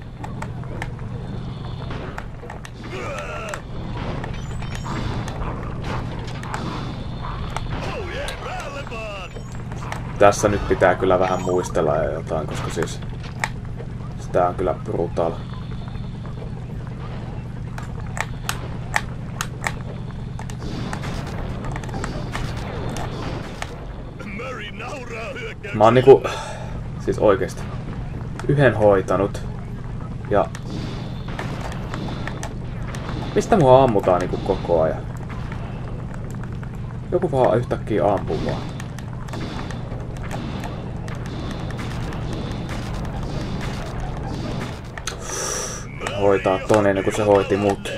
Tässä nyt pitää kyllä vähän muistella ja jotain, koska siis... Sitä on kyllä brutal. Mä oon niinku... Siis oikeesti. Yhden hoitanut. Ja... Mistä mua ammutaan niinku koko ajan? Joku vaan yhtäkkiä ampuu mua. Hoitaa ton ennen kuin se hoiti mut.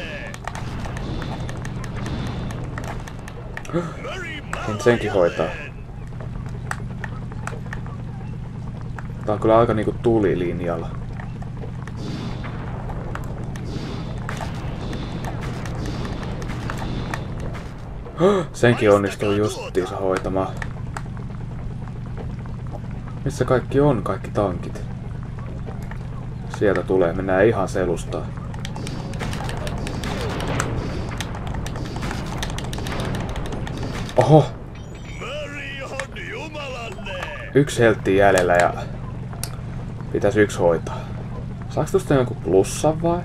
En senkin hoitaa. Tää on kyllä aika niinku tulilinjalla. Senkin onnistuu justiinsa hoitamaan. Missä kaikki on, kaikki tankit? Sieltä tulee, mennään ihan selustaa. Oho, yksi heltti jäljellä ja pitäisi yksi hoitaa. Saaks tosta jonkun plussan vai?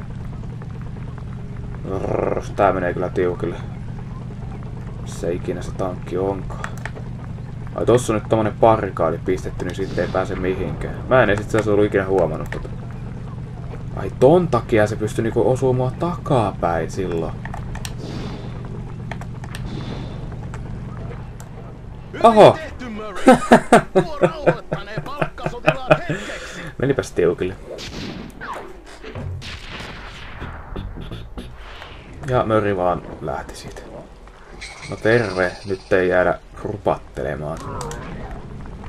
Rrrr, tää menee kyllä tiukille. Se ikinä se tankki onkaan. Ai tossa on nyt tommonen parikaali pistetty, niin sitten ei pääse mihinkään. Mä en edes itse ollut ikinä huomannut tota. Ai ton takia se pystyi niinku osumaan takapäin silloin. Oho! Tehty Murray! Tuo rauhoittanee palkkasotilaat hetkeksi! Menipäs tiukille. Ja Möri vaan lähti siitä. No terve, nyt ei jäädä rupattelemaan.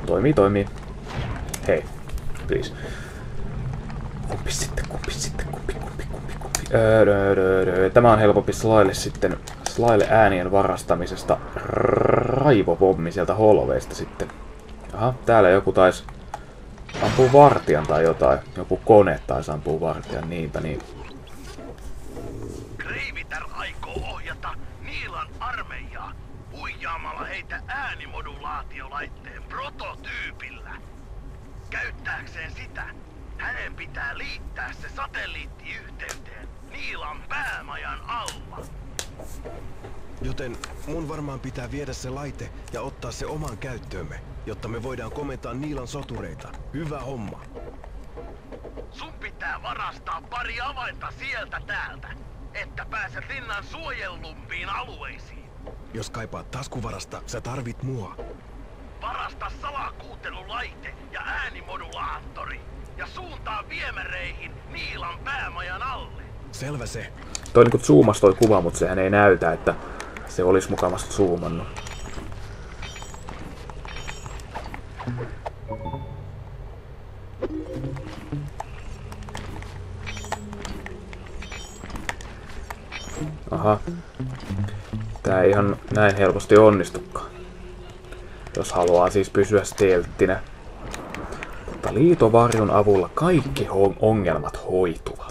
Toimii, toimii. Hei, please. Kumpi sitten, kumpi sitten, kumpi, kumpi, kumpi, kumpi. Öö, dö, dö, dö. Tämä on helpompi Slaille sitten. Slaille äänien varastamisesta. Raivopommi sieltä holveista sitten. Aha, täällä joku taisi ampuu vartijan tai jotain. Joku kone taisi ampuu vartijan, niinpä niin. Kreivitär aikoo ohjata Niilan armeijaa huijaamalla heitä äänimodulaatiolaitteen prototyypillä. Käyttääkseen sitä, hänen pitää liittää se satelliittiyhteyteen Niilan päämajan alla. Joten mun varmaan pitää viedä se laite ja ottaa se omaan käyttöömme, jotta me voidaan komentaa Niilan sotureita. Hyvä homma. Sun pitää varastaa pari avainta sieltä täältä, että pääset linnan suojellumpiin alueisiin. Jos kaipaat taskuvarasta, sä tarvit mua. Varasta salakuuntelulaite ja äänimodulaattori ja suuntaa viemäreihin Niilan päämajan alle. Selvä se. Toi niinku zoomas toi kuva, mutta sehän ei näytä, että se olisi mukavasti zoomannut. Aha. Tää ei ihan näin helposti onnistukaan. Jos haluaa siis pysyä stealthinä. Mutta liitovarjon avulla kaikki ongelmat hoituvat.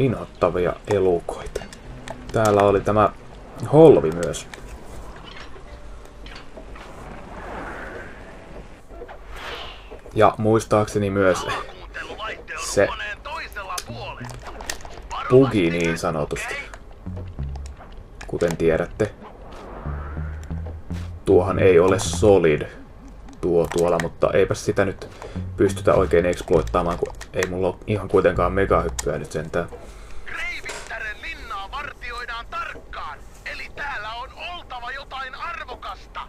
Inhottavia elukoita. Täällä oli tämä holvi myös. Ja muistaakseni myös Se- bugi niin sanotusti. Kuten tiedätte. Tuohan ei ole solid tuo tuolla, mutta eipä sitä nyt pystytä oikein exploittaamaan, kun ei mulla ole ihan kuitenkaan megahyppyä nyt sentään. Kreivittären linnaa vartioidaan tarkkaan, eli täällä on oltava jotain arvokasta.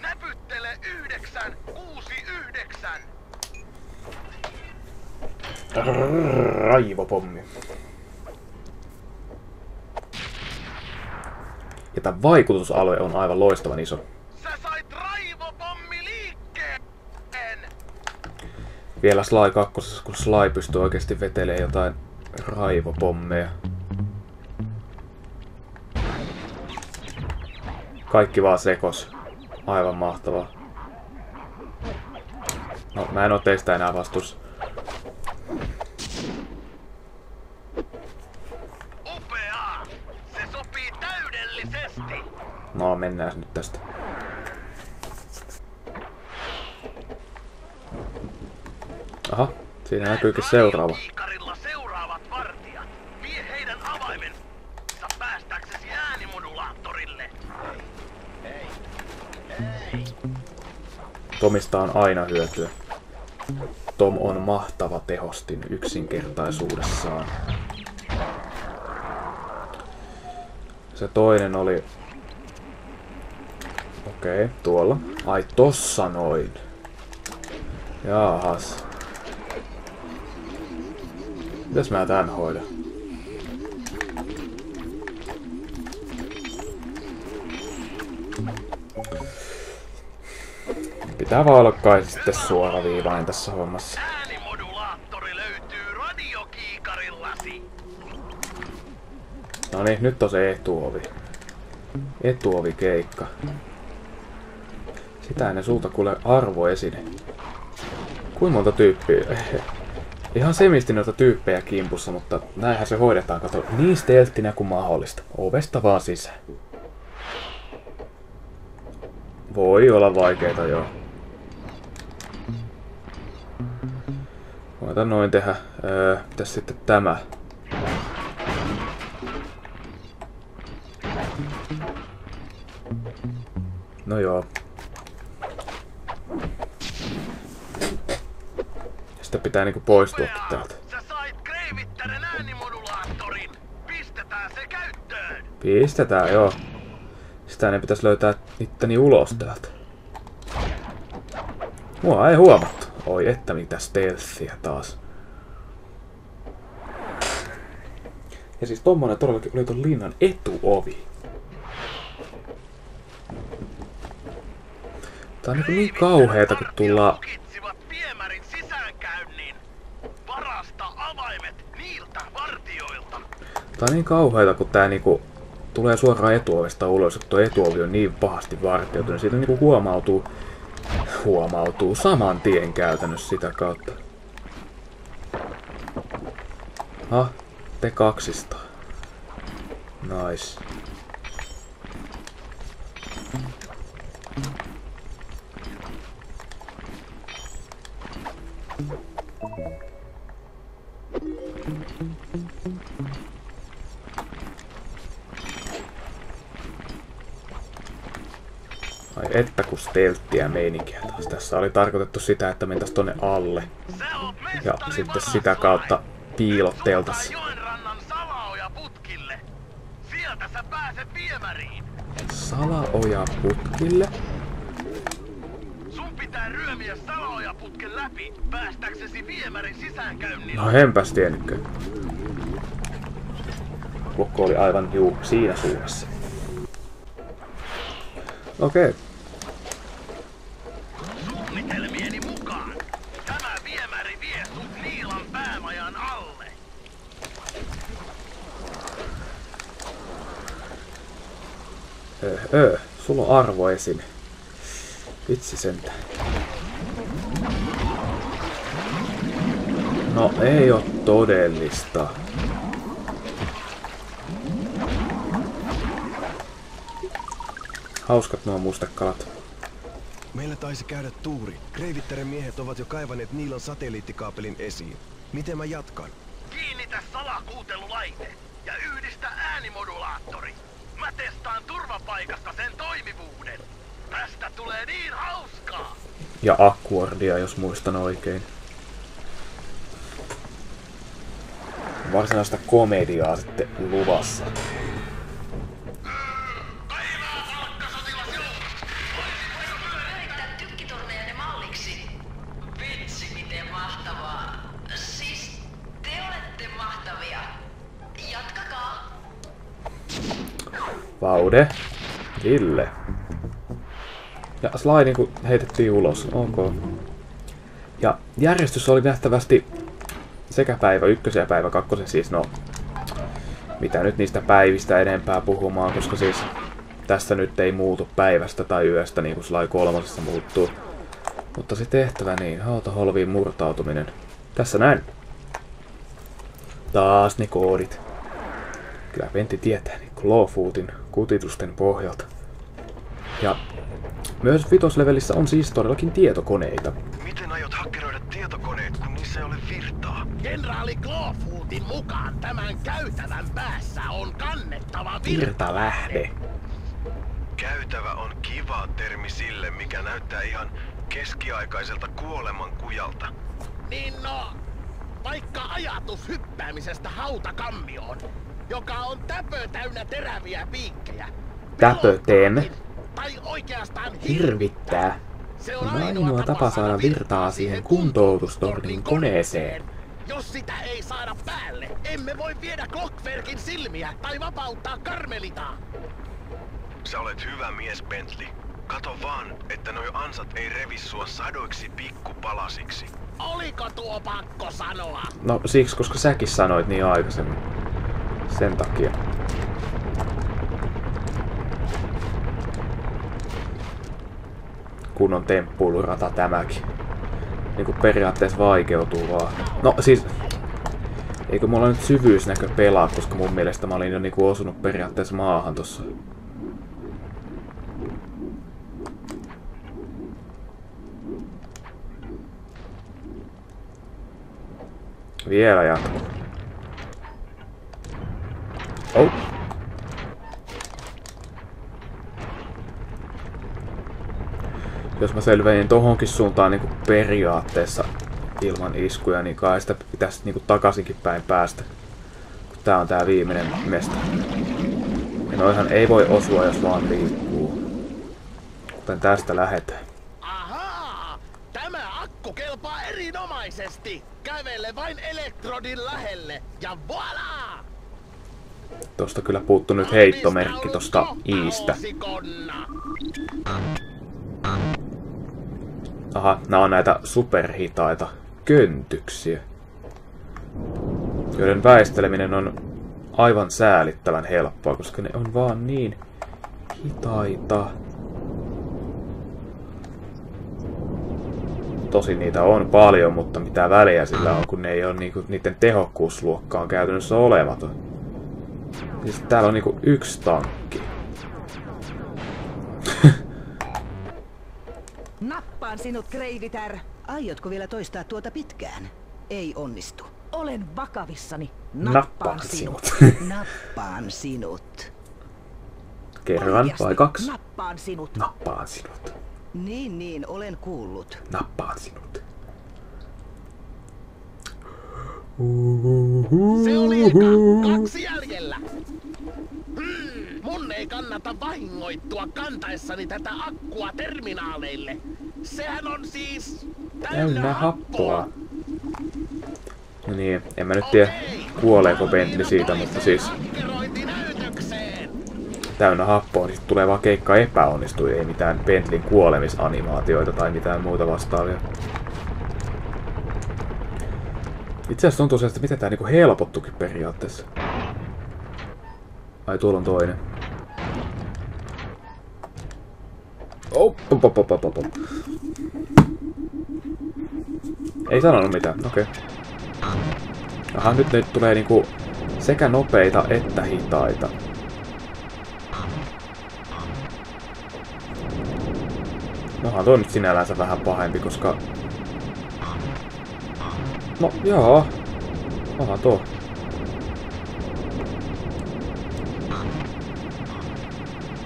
Näpyttele yhdeksän, kuusi, yhdeksän. Raivopommi. Ja tämä vaikutusalue on aivan loistavan iso. Vielä Sly 2, kun Sly pystyy oikeasti vetelemään jotain raivopommeja. Kaikki vaan sekos. Aivan mahtavaa. No, mä en oo teistä enää vastus. Mennään nyt tästä. Aha, siinä näkyykin seuraava. Tomista on aina hyötyä. Tom on mahtava tehostin yksinkertaisuudessaan. Se toinen oli... Okei, okay, tuolla. Ai tossa noin. Jaahas. Mitäs mä tän hoidan? Pitää vaan olla kai sitten suoraviivainen tässä hommassa. No niin, nyt on se etuovi. Etuovi keikka. Sitä ennen sulta kuule arvoesine. Kuinka monta tyyppiä? Ihan semisti noita tyyppejä kimpussa, mutta näinhän se hoidetaan. Kato, niin stelttinä kuin mahdollista. Ovesta vaan sisään. Voi olla vaikeeta, joo. Voitan noin tehdä. Öö, mitäs sitten tämä? No joo. Sitten pitää niinku poistua täältä. Pistetään, joo. Sitä ne pitäisi löytää itteni ulos täältä. Mua ei huomattu. Oi että mitä stealthia taas. Ja siis tommonen todellakin oli ton linnan etuovi. Tää on niinku niin kauheeta, kun tullaan... Lukitsivat viemärin sisäänkäynnin. Varasta avaimet niiltä vartioilta. Tää on niin kauheeta, kun tää niinku tulee suoraan etuovesta ulos, että tuo etuovi on niin pahasti vartioitunut. Siitä niinku huomautuu, huomautuu saman tien käytännössä sitä kautta. Ah, te kaksista. Nice. Ai että kun stelttiä meininkiä taas. Tässä oli tarkoitettu sitä, että mentäis tonne alle. Ja sitten sitä kautta piilotteltas. Salaoja putkille. Salaoja. Sun pitää ryömiä salaoja putken läpi päästäksesi viemärin sisäänkäynnille. No enpäs tiennytkö. Lukko oli aivan juu siinä suunnassa. Okei. Okay. Suunnitelmieni mukaan tämä viemäri vie sut Niilan päämajan alle. Öö, sulla on arvoesine. Vitsi sentä. No ei oo todellista. Hauskat nuo mustekalat. Meillä taisi käydä tuuri. Kreivittären miehet ovat jo kaivaneet Niilan satelliittikaapelin esiin. Miten mä jatkan? Kiinnitä salakuutelulaite ja yhdistä äänimodulaattori. Testaan turvapaikasta sen toimivuuden. Tästä tulee niin hauskaa. Ja akkuardia, jos muistan oikein. Varsinaista komediaa sitten luvassa. Vaude. Ville. Ja Sly niinku heitettiin ulos. Ok. Ja järjestys oli nähtävästi sekä päivä ykkösen ja päivä kakkosen siis, no mitä nyt niistä päivistä enempää puhumaan, koska siis tässä nyt ei muutu päivästä tai yöstä niin kuin Sly kolmosessa muuttuu. Mutta se tehtävä niin, hautaholviin murtautuminen. Tässä näin. Taas ne koodit. Kyllä Pentti tietää niin Clawfootin kutitusten pohjalta. Ja myös vitoslevelissä on siis todellakin tietokoneita. Miten aiot hakkeroida tietokoneet, kun niissä ei ole virtaa? Kenraali Clawfootin mukaan tämän käytävän päässä on kannettava virta. Virtalähde. Käytävä on kiva termi sille, mikä näyttää ihan keskiaikaiselta kuoleman kujalta. Niin no, vaikka ajatus hyppäämisestä hautakammioon, joka on täpö täynnä teräviä piikkejä. Täpöteen. pelottaakin, Tai oikeastaan Hirvittää. Se on On ainoa tapa saada virtaa siihen kuntoutustornin koneeseen. Jos sitä ei saada päälle, emme voi viedä Clockwerkin silmiä tai vapauttaa Karmelitaa. Sä olet hyvä mies, Bentley. Kato vaan, että noi ansat ei revi sua sadoiksi pikkupalasiksi. Oliko tuo pakko sanoa? No siksi, koska säkin sanoit niin aikaisemmin. Sen takia. Kunnon temppuilurata tämäkin. Niinku periaatteessa vaikeutuu vaan. No siis... Eikö mulla nyt syvyysnäkö pelaa, koska mun mielestä mä olin jo niinku osunut periaatteessa maahan tossa. Vielä jatkuu. Oh. Jos mä selvein tohonkin suuntaan niin periaatteessa ilman iskuja, niin kai sitä pitäisi niin takaisinkin päin päästä. Kun tää on tää viimeinen mesta. Ja noihan ei voi osua, jos vaan liikkuu. Kuten tästä lähetään. Ahaa! Tämä akku kelpaa erinomaisesti! Kävele vain elektrodin lähelle ja voilà! Tosta kyllä puuttu nyt heittomerkki tosta iistä. Aha, nämä on näitä superhitaita köntyksiä, joiden väisteleminen on aivan säälittävän helppoa, koska ne on vaan niin hitaita. Tosin niitä on paljon, mutta mitä väliä sillä on, kun ne ei ole niinku, niiden tehokkuusluokka on käytännössä olematon. Siis täällä on niinku yksi tankki. Nappaan sinut, Kreivitär. Aiotko vielä toistaa tuota pitkään? Ei onnistu. Olen vakavissani. Nappaan sinut. Nappaan sinut. Kerran Oikeasti, vai kaksi? Nappaan sinut. Nappaan sinut. Niin, niin, olen kuullut. Nappaan sinut. Se oli eka. Kaksi jäljellä. Hmm, mun ei kannata vahingoittua kantaessani tätä akkua terminaaleille. Sehän on siis Täynnä happoa. No niin, en mä nyt tiedä kuoleeko Bentley siitä, mutta siis täynnä happoa, niin tulee vaan keikka epäonnistui, ei mitään Bentleyn kuolemisanimaatioita tai mitään muuta vastaavia. Itse asiassa tuntuu että miten tää niinku helpottukin periaatteessa. Ai tuolla on toinen. Oh, pop, pop, pop. Ei sanonut mitään, okei. Okay. Aha, nyt nyt tulee niinku sekä nopeita että hitaita. Nohan tuo nyt sinällänsä vähän pahempi, koska... No, joo. Onhan tuo.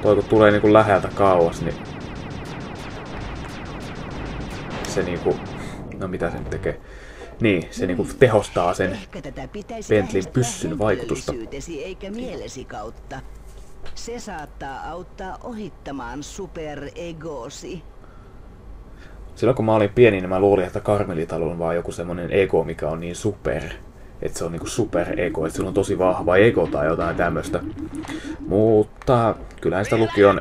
Toi kun tulee niinku läheltä kauas, niin... Se niinku... No mitä se nyt tekee? Niin, se niinku tehostaa sen Bentleyn pyssyn vaikutusta. eikä mielesi kautta. Se saattaa auttaa ohittamaan superegosi. Silloin kun mä olin pieni, niin mä luulin, että Karmelitalo on vaan joku semmonen ego, mikä on niin super. Että se on niinku super ego, että sillä on tosi vahva ego tai jotain tämmöstä. Mutta kyllähän sitä lukion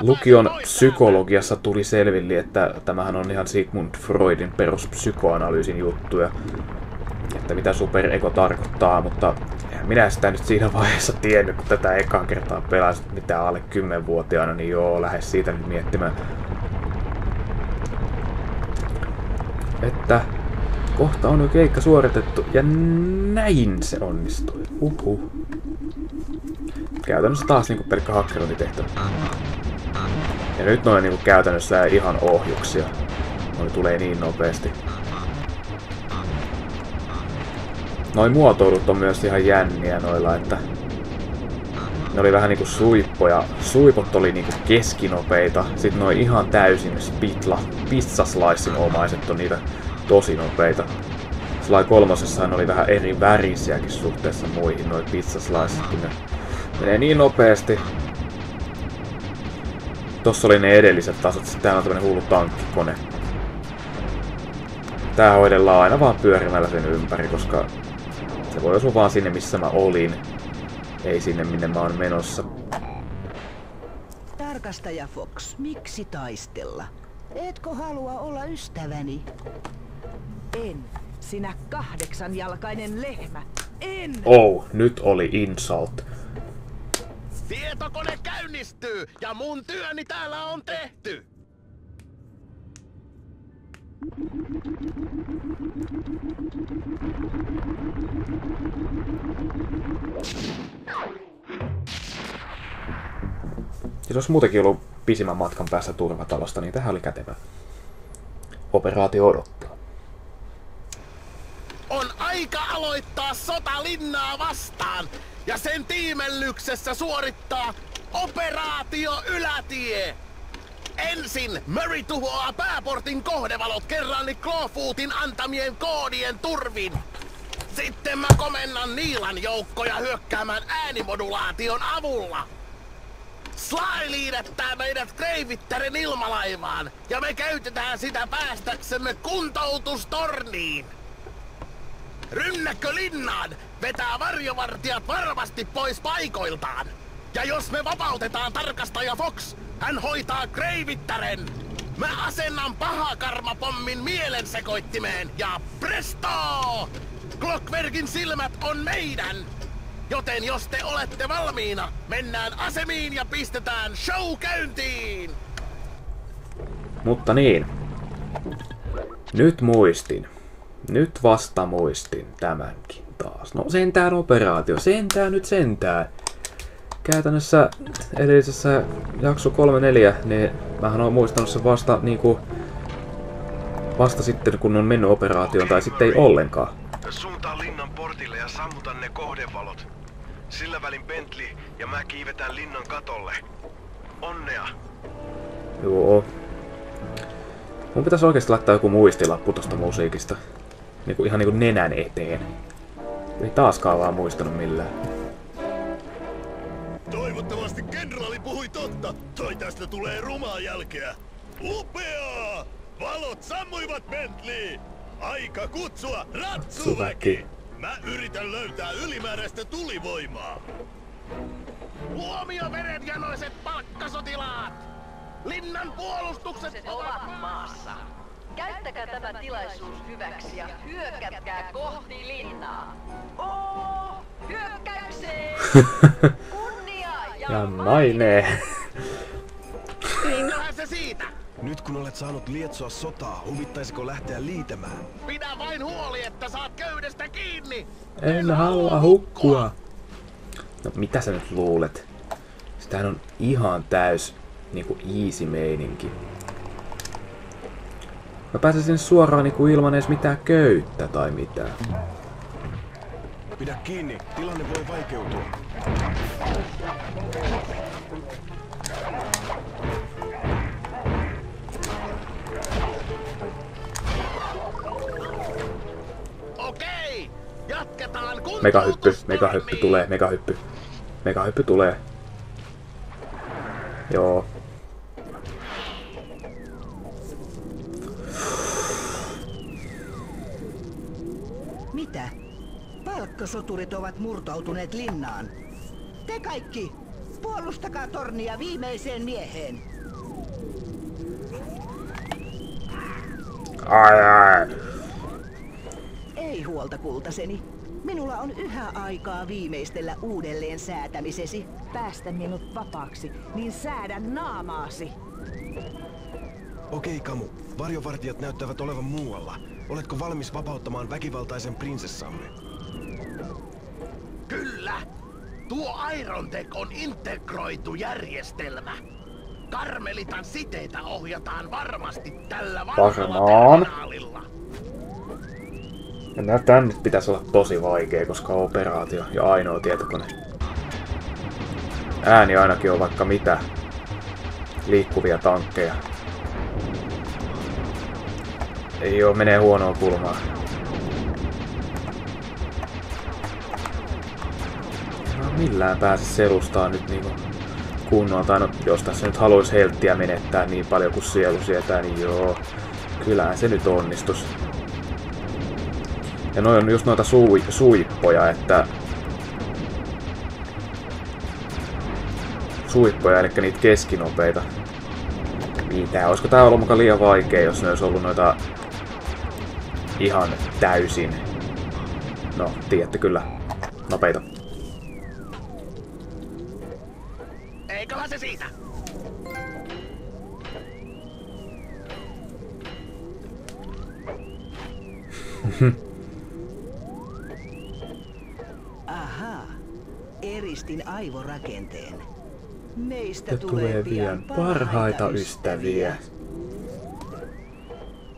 lukion psykologiassa tuli selville, että tämähän on ihan Sigmund Freudin peruspsykoanalyysin juttuja. Että mitä superego tarkoittaa, mutta minä sitä nyt siinä vaiheessa tiennyt, kun tätä ekaa kertaa pelasin mitä alle 10-vuotiaana, niin joo, lähes siitä nyt miettimään. Että kohta on jo keikka suoritettu, ja näin se onnistui. Uhu. Käytännössä taas niinku pelkkä hakkerointitehtävä. Ja nyt noin niinku käytännössä ihan ohjuksia. Noin tulee niin nopeasti. Noin muotoilut on myös ihan jänniä noilla, että ne oli vähän niinku suippoja. Suipot oli niinku keskinopeita. Sitten noin ihan täysin spitla, pizzaslicein omaiset on niitä tosi nopeita. Sly kolmosessahan oli vähän eri värisiäkin suhteessa muihin noin pizzasliceit, kun ne menee niin nopeasti. Tossa oli ne edelliset tasot, sitten täällä on tämmönen hullu tankkikone. Tää hoidellaan aina vaan pyörimällä sen ympäri, koska se voi osua vaan sinne, missä mä olin. Ei sinne, minne mä oon menossa. Tarkastaja Fox, miksi taistella? Etkö halua olla ystäväni? En. Sinä kahdeksanjalkainen lehmä. En! Oh, nyt oli insult. Tietokone käynnistyy ja mun työni täällä on tehty. Jos olisi muutenkin ollut pisimmän matkan päässä turvatalosta, niin tähän oli kätevä. Operaatio odottaa. On aika aloittaa sota linnaa vastaan ja sen tiimellyksessä suorittaa operaatio Ylätie. Ensin Murray tuhoaa pääportin kohdevalot kerralli Clawfootin antamien koodien turvin. Sitten mä komennan Niilan joukkoja hyökkäämään äänimodulaation avulla. Sly liidettää meidät Kreivittären ilmalaivaan ja me käytetään sitä päästäksemme kuntoutustorniin. Rynnäkkö linnaan vetää varjovartijat varmasti pois paikoiltaan. Ja jos me vapautetaan tarkastaja Fox, hän hoitaa Kreivittären. Mä asennan pahakarmapommin mielensekoittimeen ja presto! Clockwerkin silmät on meidän! Joten jos te olette valmiina, mennään asemiin ja pistetään show käyntiin! Mutta niin. Nyt muistin. Nyt vasta muistin tämänkin taas. No sentään operaatio, sentään nyt sentään. Käytännössä edellisessä jakso 3-4, niin mähän oon muistanut sen vasta niinku... Vasta sitten kun on mennyt operaatioon tai sitten ei ollenkaan. Suuntaa linnan portille ja sammuta ne kohdevalot. Sillä välin Bentley ja mä kiivetään linnan katolle. Onnea! Joo. Mun pitäisi oikeasti laittaa joku muistilappu tosta musiikista. Niinku ihan niinku nenän eteen. Ei taaskaan vaan muistanut millään. Toivottavasti kenraali puhui totta. Toi tästä tulee rumaa jälkeä. Upeaa! Valot sammuivat, Bentley! Aika kutsua ratsuväki! Mä yritän löytää ylimääräistä tulivoimaa. Huomio verenjanoiset palkkasotilaat! Linnan puolustukset ovat maassa. Käyttäkää tämä tilaisuus hyväksi ja hyökätkää kohti linnaa. Oo, hyökkäykseen! Kunnia ja, Ja maine. Eiköhän se siitä! Nyt kun olet saanut lietsoa sotaa, huvittaisiko lähteä liitämään? Pidä vain huoli, että saat köydestä kiinni! En halua hukkua. No mitä sä nyt luulet? Sitähän on ihan täys niinku easy meininki. Mä pääsen sinne suoraan niinku ilman edes mitään köyttä tai mitään. Pidä kiinni, tilanne voi vaikeutua. Megahyppy, megahyppy tulee, megahyppy. Megahyppy tulee. Joo. Mitä? Palkkasoturit ovat murtautuneet linnaan. Te kaikki! Puolustakaa tornia viimeiseen mieheen. Ai ai. Ei huolta, kultaseni. Minulla on yhä aikaa viimeistellä uudelleen säätämisesi. Päästä minut vapaaksi, niin säädä naamaasi. Okei, Kamu. Varjovartijat näyttävät olevan muualla. Oletko valmis vapauttamaan väkivaltaisen prinsessamme? Kyllä! Tuo Irontech on integroitu järjestelmä. Karmelitan siteitä ohjataan varmasti tällä vanhalla Varmaan. terminaalilla. Nää tän nyt pitäisi olla tosi vaikea, koska operaatio ja ainoa tietokone. Ääni ainakin on vaikka mitä. Liikkuvia tankkeja. Ei oo, menee huonoa kulmaa. No millään pääse selustaa nyt niinku kunnolla. Tai no, jos tässä nyt haluaisi helttiä menettää niin paljon kuin sielu sietää, niin joo. Kyllähän se nyt onnistus. Ja noin on just noita sui, suippoja, että... Suippoja, eli niitä keskinopeita. Mitä? Olisiko tää ollut mukaan liian vaikea, jos ne olisi ollut noita... Ihan täysin. No, tiedätte kyllä. Nopeita. Eiköhän se siitä? Aha. Eristin aivorakenteen. Meistä Ja tulee pian parhaita ystäviä.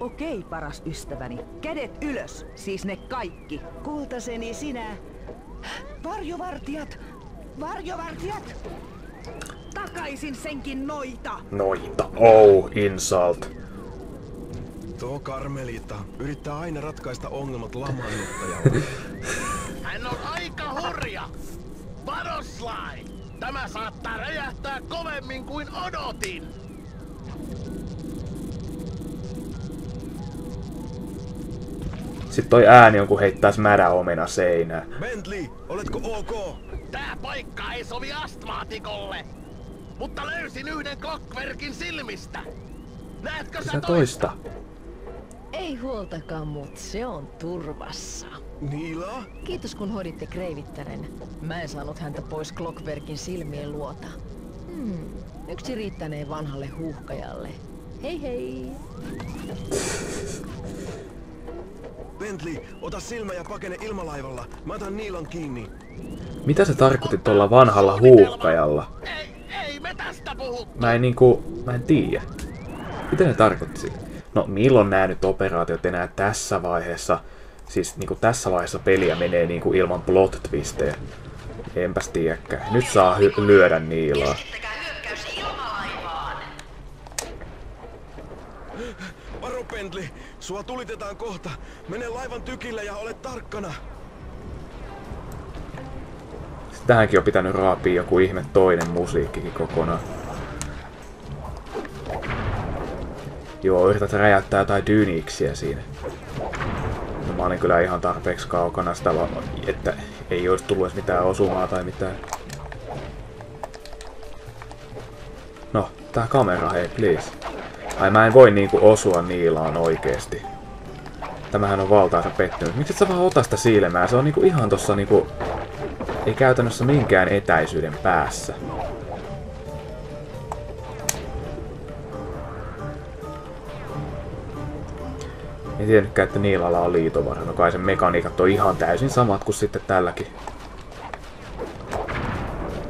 Okei, paras ystäväni. Kädet ylös, siis ne kaikki. Kultaseni sinä. Varjovartijat! Varjovartijat! Takaisin senkin noita. Noita. Oh, insult. Tuo Karmelita yrittää aina ratkaista ongelmat lamaannuttajalla. Hän on aika hurja! Varo! Tämä saattaa räjähtää kovemmin kuin odotin! Sitten toi ääni on kun heittäis märä omena seinään. Bentley, oletko ok? Tää paikka ei sovi astmaatikolle! Mutta löysin yhden Clockwerkin silmistä! Näetkö sä Se toista. Ei huoltakaan, mut se on turvassa. Niila? Kiitos kun hoiditte Kreivittären. Mä en saanut häntä pois Clockwerkin silmien luota. Hmm, yksi riittänee vanhalle huuhkajalle. Hei hei! Bentley, ota silmä ja pakene ilmalaivalla. Mä otan Niilan kiinni. Mitä se tarkoitti tuolla vanhalla huuhkajalla? Ei, ei me tästä puhu! Mä en niinku, mä en tiedä. Mitä ne tarkoitti? No milloin nää nyt operaatiot enää tässä vaiheessa, siis niinku tässä vaiheessa peliä menee niinku ilman plot twistejä? Enpäs tiedäkään. Nyt saa hy- lyödä niilaa. Varo Bentley, sua tulitetaan kohta. Mene laivan tykillä ja ole tarkkana. Tähänkin on pitänyt raapia joku ihme toinen musiikkikin kokonaan. Joo, yrität räjäyttää jotain dyniksiä siinä. No, mä olin kyllä ihan tarpeeksi kaukana sitä, että ei olisi tullut edes mitään osumaa tai mitään. No, tää kamera, hei, please. Ai mä en voi niinku osua niilaan oikeesti. Tämähän on valtaansa pettynyt. Miksi sä vaan ota sitä silmää? Se on niinku ihan tossa niinku... Ei käytännössä minkään etäisyyden päässä. En tiennytkään, että Niilalla on liitovara. No kai sen mekaniikat on ihan täysin samat kuin sitten tälläkin.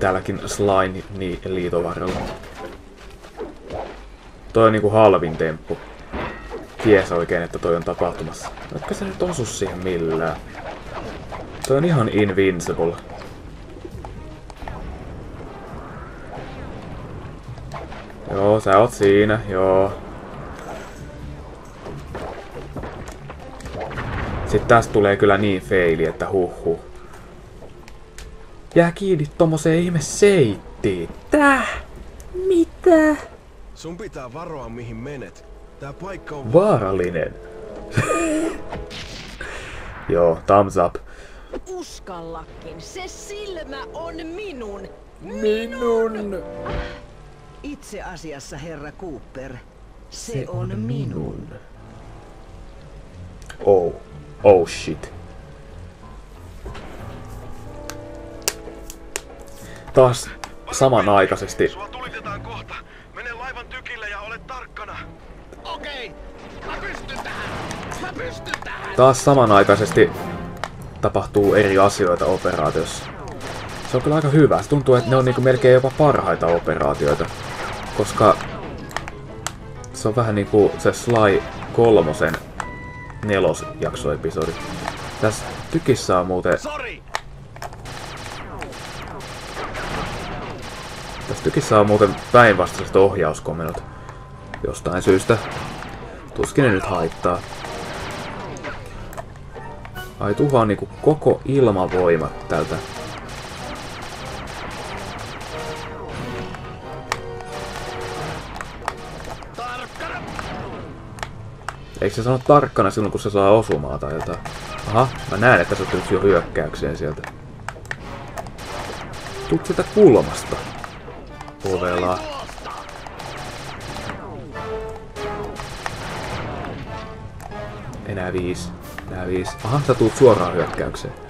Tälläkin slime ni- liitovaralla. Toi on niinku halvin temppu. Ties oikein, että toi on tapahtumassa. Etkö sä nyt osu siihen millään? Toi on ihan invincible. Joo, sä oot siinä, joo. Sitten tästä tulee kyllä niin feili, että huh huh. Jää kiinni tommoseen ihme seittiin. Täh? Mitä? Sun pitää varoa mihin menet. Tää paikka on... Vaarallinen. Joo, thumbs up. uskallakin. Se silmä on minun. Minun! Itse asiassa, herra Cooper, se, se on, on minun. Oh. Oh shit. Taas samanaikaisesti. Sua tulitetaan kohta. Mene laivan tykille ja ole tarkkana. Okei, mä pystyn tähän. Mä pystyn tähän. Taas samanaikaisesti tapahtuu eri asioita operaatiossa. Se on kyllä aika hyvä. Se tuntuu, että ne on niinku melkein jopa parhaita operaatioita. Koska se on vähän niinku se Sly kolmosen nelosjaksoepisodi. Tässä tykissä on muuten... Tässä tykissä on muuten päinvastaiset ohjauskomennot. Jostain syystä. Tuskin ne nyt haittaa. Ai tuhoaa niinku koko ilmavoimat tältä. Eikö se sano tarkkana silloin, kun se saa osumaa tai jotain? Aha, mä näen, että sä oot jo hyökkäykseen sieltä. Tuut sitä kulmasta. Ovela. Tuosta! Enää viisi. Enää viisi. Aha, sä tuut suoraan hyökkäykseen.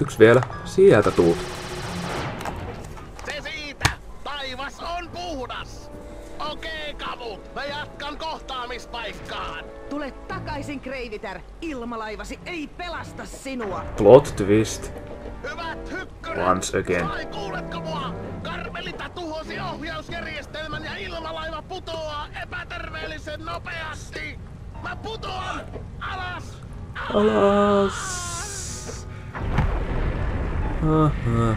Yksi vielä. Sieltä tuut. Se siitä! Taivas on puhdas! Okei, kavu! Mä jatkan kohtaamispaikkaan! Tule takaisin, Kreiviter. Ilmalaivasi ei pelasta sinua. Plot twist. Hyvät hykkyret! Once again. Vai kuuletko mua? Karmelita tuhosi ohjausjärjestelmän ja ilmalaiva putoaa epäterveellisen nopeasti! Mä putoan! Alas! Alas. Aha.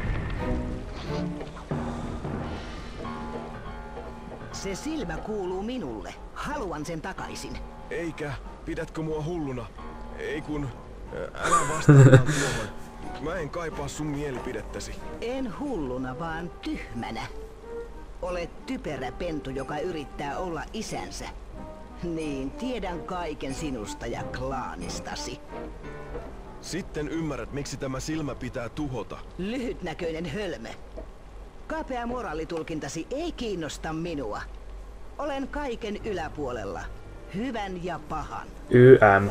Se silmä kuuluu minulle. Haluan sen takaisin. Eikä, pidätkö mua hulluna? Ei kun, älä vastaa tuohon. Mä en kaipaa sun mielipidettäsi. En hulluna, vaan tyhmänä. Olet typerä pentu, joka yrittää olla isänsä. Niin, tiedän kaiken sinusta ja klaanistasi. Sitten ymmärrät, miksi tämä silmä pitää tuhota. Lyhytnäköinen hölmö. Kapea moraalitulkintasi ei kiinnosta minua. Olen kaiken yläpuolella. Hyvän ja pahan. YM.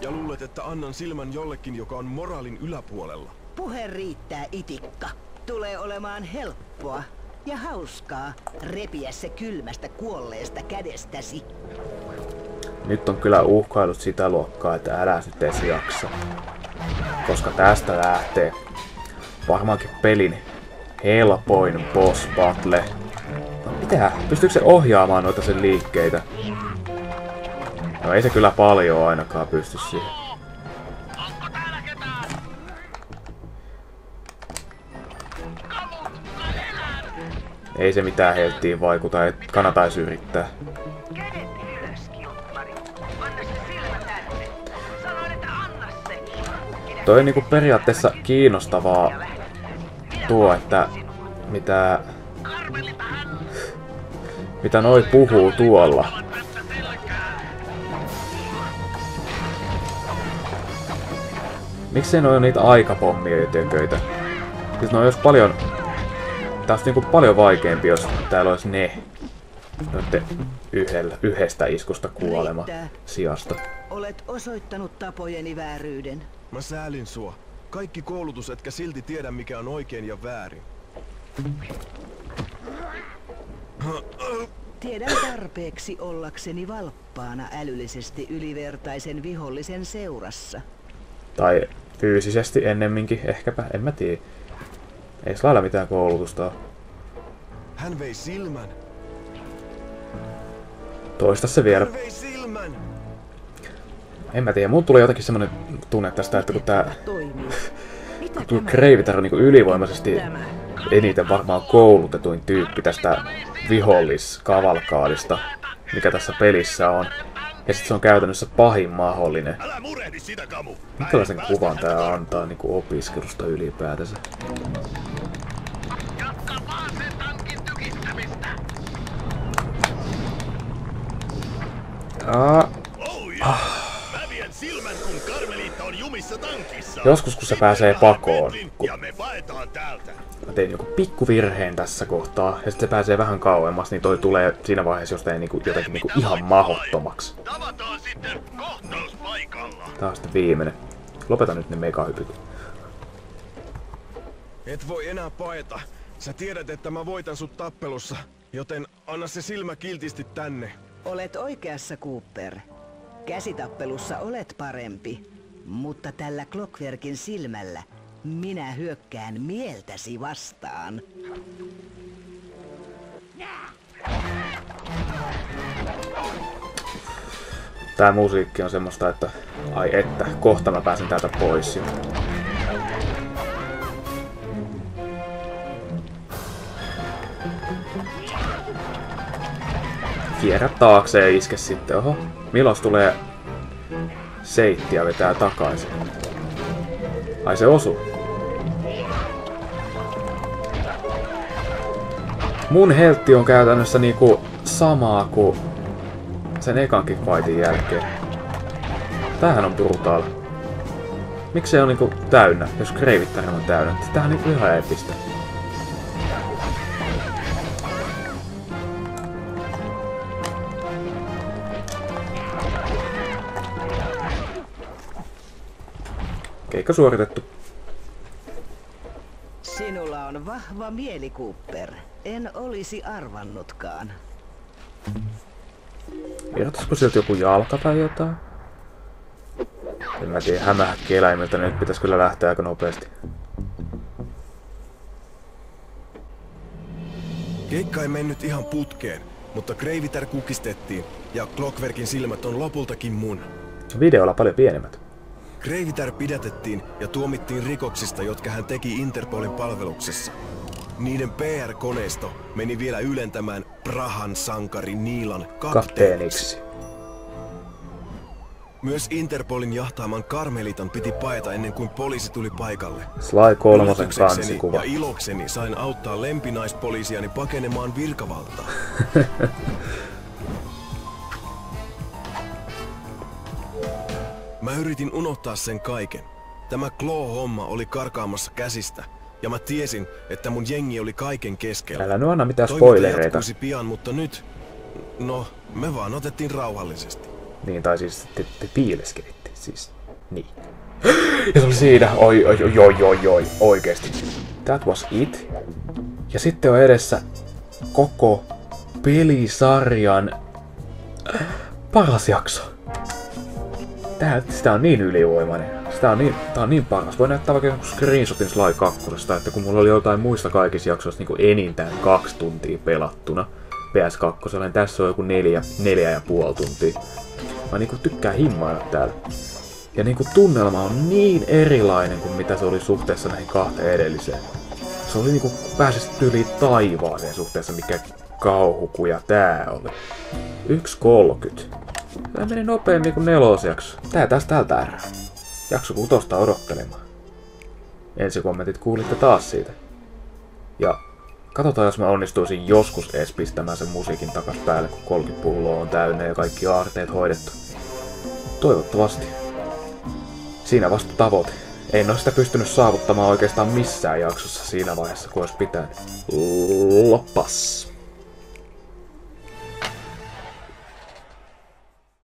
Ja luulet, että annan silmän jollekin, joka on moraalin yläpuolella. Puhe riittää, itikka. Tulee olemaan helppoa ja hauskaa repiä se kylmästä kuolleesta kädestäsi. Nyt on kyllä uhkailut sitä luokkaa, että älä nyt edes jaksa. Koska tästä lähtee varmaankin pelin helpoin boss battle. No mitä? Pystyykö se ohjaamaan noita sen liikkeitä? No ei se kyllä paljon ainakaan pysty siihen. Ei se mitään helttiin vaikuta, et kannata edes yrittää. Toi on niinku periaatteessa kiinnostavaa tuo, että mitä, mitä noi puhuu tuolla. Miksei noi ole niitä aikapommia tököitä? Siis noi olisi paljon... Tää olisi niinku paljon vaikeampi, jos täällä olisi ne. Noitten yhdellä, yhdestä iskusta kuolema sijasta. Olet osoittanut tapojeni vääryyden. Mä säälin sua. Kaikki koulutus, etkä silti tiedä mikä on oikein ja väärin. Tiedän tarpeeksi ollakseni valppaana älyllisesti ylivertaisen vihollisen seurassa. Tai fyysisesti ennemminkin, ehkäpä, en mä tiedä. Ei sillä lailla mitään koulutusta ole. Hän vei silmän. Toista se vielä. Hän vei silmän! En mä tiedä, mulla tulee jotakin semmonen tunne tästä, että kun tää tämä? Kreivitar on niinku ylivoimaisesti eniten varmaan koulutetuin tyyppi tästä viholliskavalkaadista, mikä tässä pelissä on. Ja sitten se on käytännössä pahin mahdollinen. Älä murehdi sitä, Kamu. Mä en Minkälaisen kuvan tää antaa niinku opiskelusta ylipäätänsä? Jatka vaan Joskus, kun se pääsee pakoon, kun- Ja me paetaan täältä. mä tein joku pikkuvirheen tässä kohtaa, ja sitten se pääsee vähän kauemmas, niin toi tulee siinä vaiheessa jostain niinku, jotenkin niinku ihan mahottomaksi. Tavataan sitten kohtauspaikalla. Tää on sitten viimeinen. Lopeta nyt ne megahypyt. Et voi enää paeta. Sä tiedät, että mä voitan sut tappelussa, joten anna se silmä kiltisti tänne. Olet oikeassa, Cooper. Käsitappelussa olet parempi, mutta tällä Clockwerkin silmällä minä hyökkään mieltäsi vastaan. Tää musiikki on semmoista, että ai että, kohta mä pääsen täältä pois. Kierrä taakse ja iske sitten. Oho, Milos tulee seittiä vetää takaisin. Ai se osu. Mun heltti on käytännössä niinku samaa kuin sen ekankin fightin jälkeen. Tämähän on brutaali. Miksi se on niinku täynnä, jos kreivittäinen on täynnä? Tämähän on niinku ihan epistä. Keikka suoritettu. Sinulla on vahva mieli, Cooper. En olisi arvannutkaan. Irtoisiko sieltä joku jalka tai jotain? En mä tiedä, hämähäkki eläimiltä, niin nyt pitäisi kyllä lähteä aika nopeasti. Keikka ei mennyt ihan putkeen, mutta Kreiviter kukistettiin ja Clockwerkin silmät on lopultakin mun. Videolla paljon pienemmät. Kreiviter pidätettiin ja tuomittiin rikoksista, jotka hän teki Interpolin palveluksessa. Niiden PR-koneisto meni vielä ylentämään Prahan sankari Niilan kapteeniksi. Myös Interpolin jahtaaman Karmelitan piti paeta ennen kuin poliisi tuli paikalle. Sly kolmosen kansikuva. Ja ilokseni sain auttaa lempinaispoliisiani pakenemaan virkavaltaa. Mä yritin unohtaa sen kaiken. Tämä Claw-homma oli karkaamassa käsistä. Ja mä tiesin, että mun jengi oli kaiken keskellä. Älä nyt anna mitään Toiminta spoilereita. pian, mutta nyt... No, me vaan otettiin rauhallisesti. Niin, tai siis te, te piileskelitte, siis. Niin. Ja se oli siinä, oi, oi, oi, oi, oi, oi, oikeesti. That was it. Ja sitten on edessä koko pelisarjan paras jakso. Tää, sitä on niin ylivoimainen. Sitä on niin, tää on niin paras. Voi näyttää vaikka jonkun screenshotin Sly 2, että kun mulla oli jotain muista kaikissa jaksoissa niin enintään kaksi tuntia pelattuna PS2, niin tässä on joku neljä, neljä ja puoli tuntia. Mä niinku tykkään himmailla täällä. Ja niinku tunnelma on niin erilainen kuin mitä se oli suhteessa näihin kahteen edelliseen. Se oli niinku pääsis yli taivaaseen suhteessa mikä kauhukuja tää oli. 1.30. Tämä meni nopeammin kuin nelosjakso. Tää tästä täältä erää. Jakso kutosta odottelemaan. Ensikommentit kuulitte taas siitä. Ja katsotaan, jos mä onnistuisin joskus edes pistämään sen musiikin takas päälle, kun 30 pulloa on täynnä ja kaikki aarteet hoidettu. Toivottavasti. Siinä vasta tavoite. En ole sitä pystynyt saavuttamaan oikeastaan missään jaksossa siinä vaiheessa, kun olisi pitänyt. Loppas.